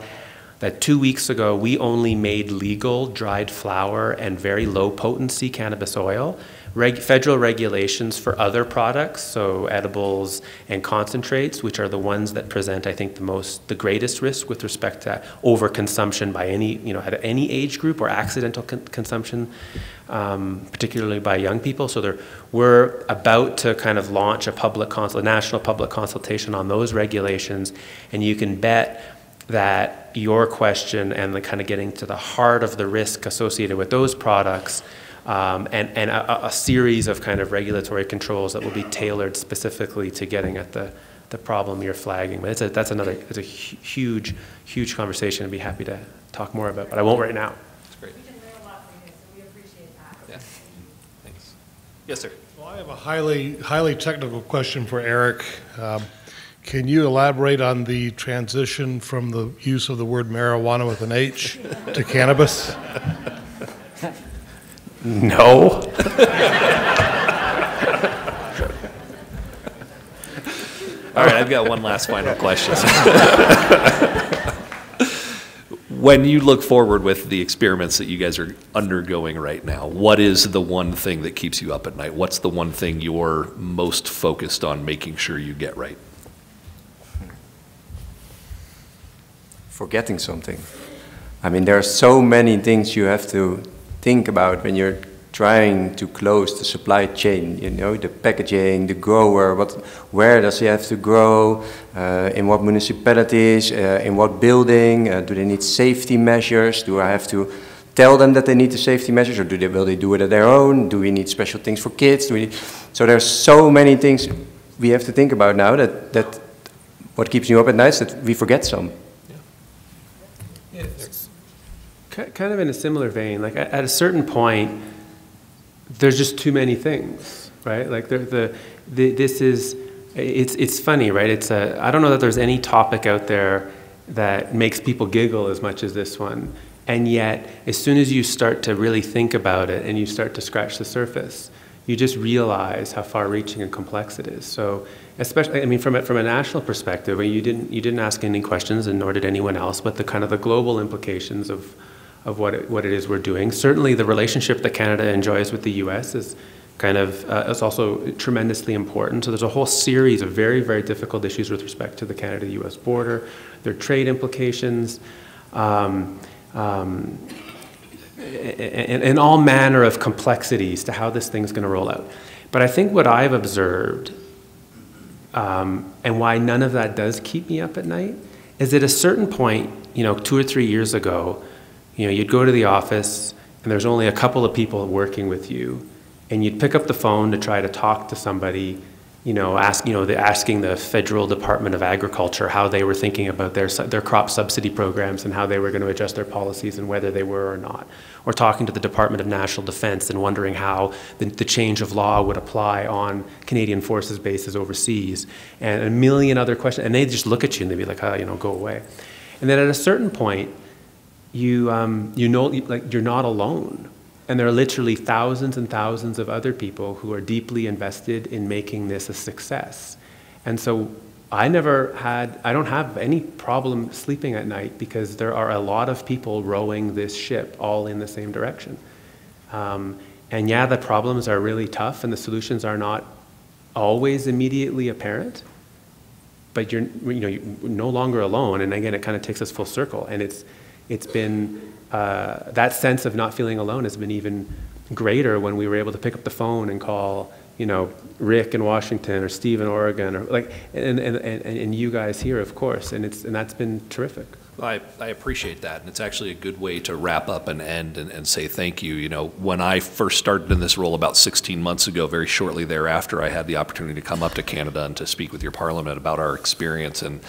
that two weeks ago we only made legal dried flower and very low potency cannabis oil. Reg federal regulations for other products, so edibles and concentrates, which are the ones that present, I think, the most, the greatest risk with respect to overconsumption by any, you know, at any age group or accidental con consumption, um, particularly by young people. So we're about to kind of launch a public consult, a national public consultation on those regulations, and you can bet that your question and the kind of getting to the heart of the risk associated with those products um, and, and a, a, series of kind of regulatory controls that will be tailored specifically to getting at the, the problem you're flagging. But it's a, that's another, it's a huge, huge conversation I'd be happy to talk more about, but I won't right now. That's great. We can learn a lot from you, so we appreciate that. Yeah. Thanks. Yes, sir. Well, I have a highly, highly technical question for Eric. Um, can you elaborate on the transition from the use of the word marijuana with an H to cannabis? No. All right, I've got one last final question. when you look forward with the experiments that you guys are undergoing right now, what is the one thing that keeps you up at night? What's the one thing you're most focused on making sure you get right? forgetting something. I mean, there are so many things you have to think about when you're trying to close the supply chain, you know, the packaging, the grower, what, where does he have to grow, uh, in what municipalities, uh, in what building, uh, do they need safety measures, do I have to tell them that they need the safety measures, or do they, will they do it at their own? Do we need special things for kids? Do we need, so there's so many things we have to think about now that, that what keeps you up at night is that we forget some. Kind of in a similar vein, like at a certain point, there's just too many things, right? Like the, the, this is, it's, it's funny, right? It's a, I don't know that there's any topic out there that makes people giggle as much as this one. And yet, as soon as you start to really think about it and you start to scratch the surface, you just realize how far-reaching and complex it is. So, especially, I mean, from a, from a national perspective, you didn't you didn't ask any questions, and nor did anyone else. But the kind of the global implications of of what it, what it is we're doing. Certainly, the relationship that Canada enjoys with the U.S. is kind of uh, is also tremendously important. So there's a whole series of very very difficult issues with respect to the Canada-U.S. border, their trade implications. Um, um, and, and, all manner of complexities to how this thing's going to roll out. But I think what I've observed, um, and why none of that does keep me up at night, is at a certain point, you know, two or three years ago, you know, you'd go to the office and there's only a couple of people working with you, and you'd pick up the phone to try to talk to somebody you know, ask, you know, the, asking the federal Department of Agriculture how they were thinking about their, their crop subsidy programs and how they were going to adjust their policies and whether they were or not. Or talking to the Department of National Defense and wondering how the, the change of law would apply on Canadian forces bases overseas and a million other questions. And they just look at you and they'd be like, oh, you know, go away. And then at a certain point, you, um, you know, like, you're not alone and there are literally thousands and thousands of other people who are deeply invested in making this a success. And so I never had, I don't have any problem sleeping at night because there are a lot of people rowing this ship all in the same direction. Um, and yeah, the problems are really tough and the solutions are not always immediately apparent, but you're, you know, you're no longer alone. And again, it kind of takes us full circle. And it's, it's been uh, that sense of not feeling alone has been even greater when we were able to pick up the phone and call, you know, Rick in Washington or Steve in Oregon, or like, and, and, and, and you guys here, of course, and it's and that's been terrific. I, I appreciate that, and it's actually a good way to wrap up and end and, and say thank you. You know, when I first started in this role about 16 months ago, very shortly thereafter, I had the opportunity to come up to Canada and to speak with your parliament about our experience and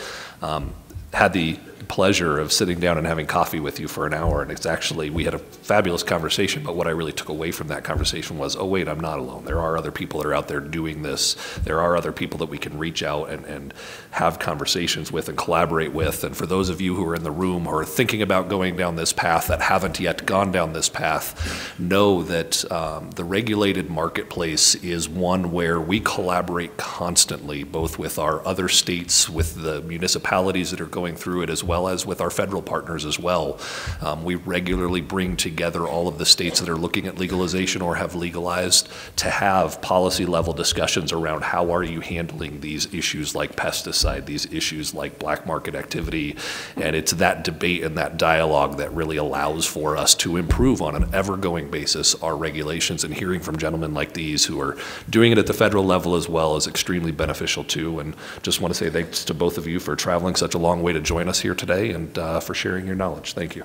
um, had the pleasure of sitting down and having coffee with you for an hour. And it's actually, we had a fabulous conversation, but what I really took away from that conversation was, oh, wait, I'm not alone. There are other people that are out there doing this. There are other people that we can reach out and, and have conversations with and collaborate with. And for those of you who are in the room or thinking about going down this path that haven't yet gone down this path, know that um, the regulated marketplace is one where we collaborate constantly, both with our other states, with the municipalities that are going through it, as well well as with our federal partners as well. Um, we regularly bring together all of the states that are looking at legalization or have legalized to have policy level discussions around how are you handling these issues like pesticide, these issues like black market activity. And it's that debate and that dialogue that really allows for us to improve on an ever going basis our regulations and hearing from gentlemen like these who are doing it at the federal level as well is extremely beneficial too. And just want to say thanks to both of you for traveling such a long way to join us here today and uh, for sharing your knowledge. Thank you.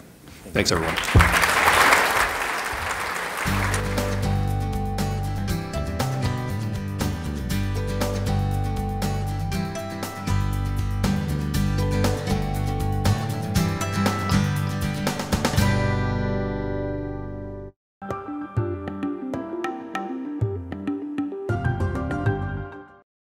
Thanks, everyone.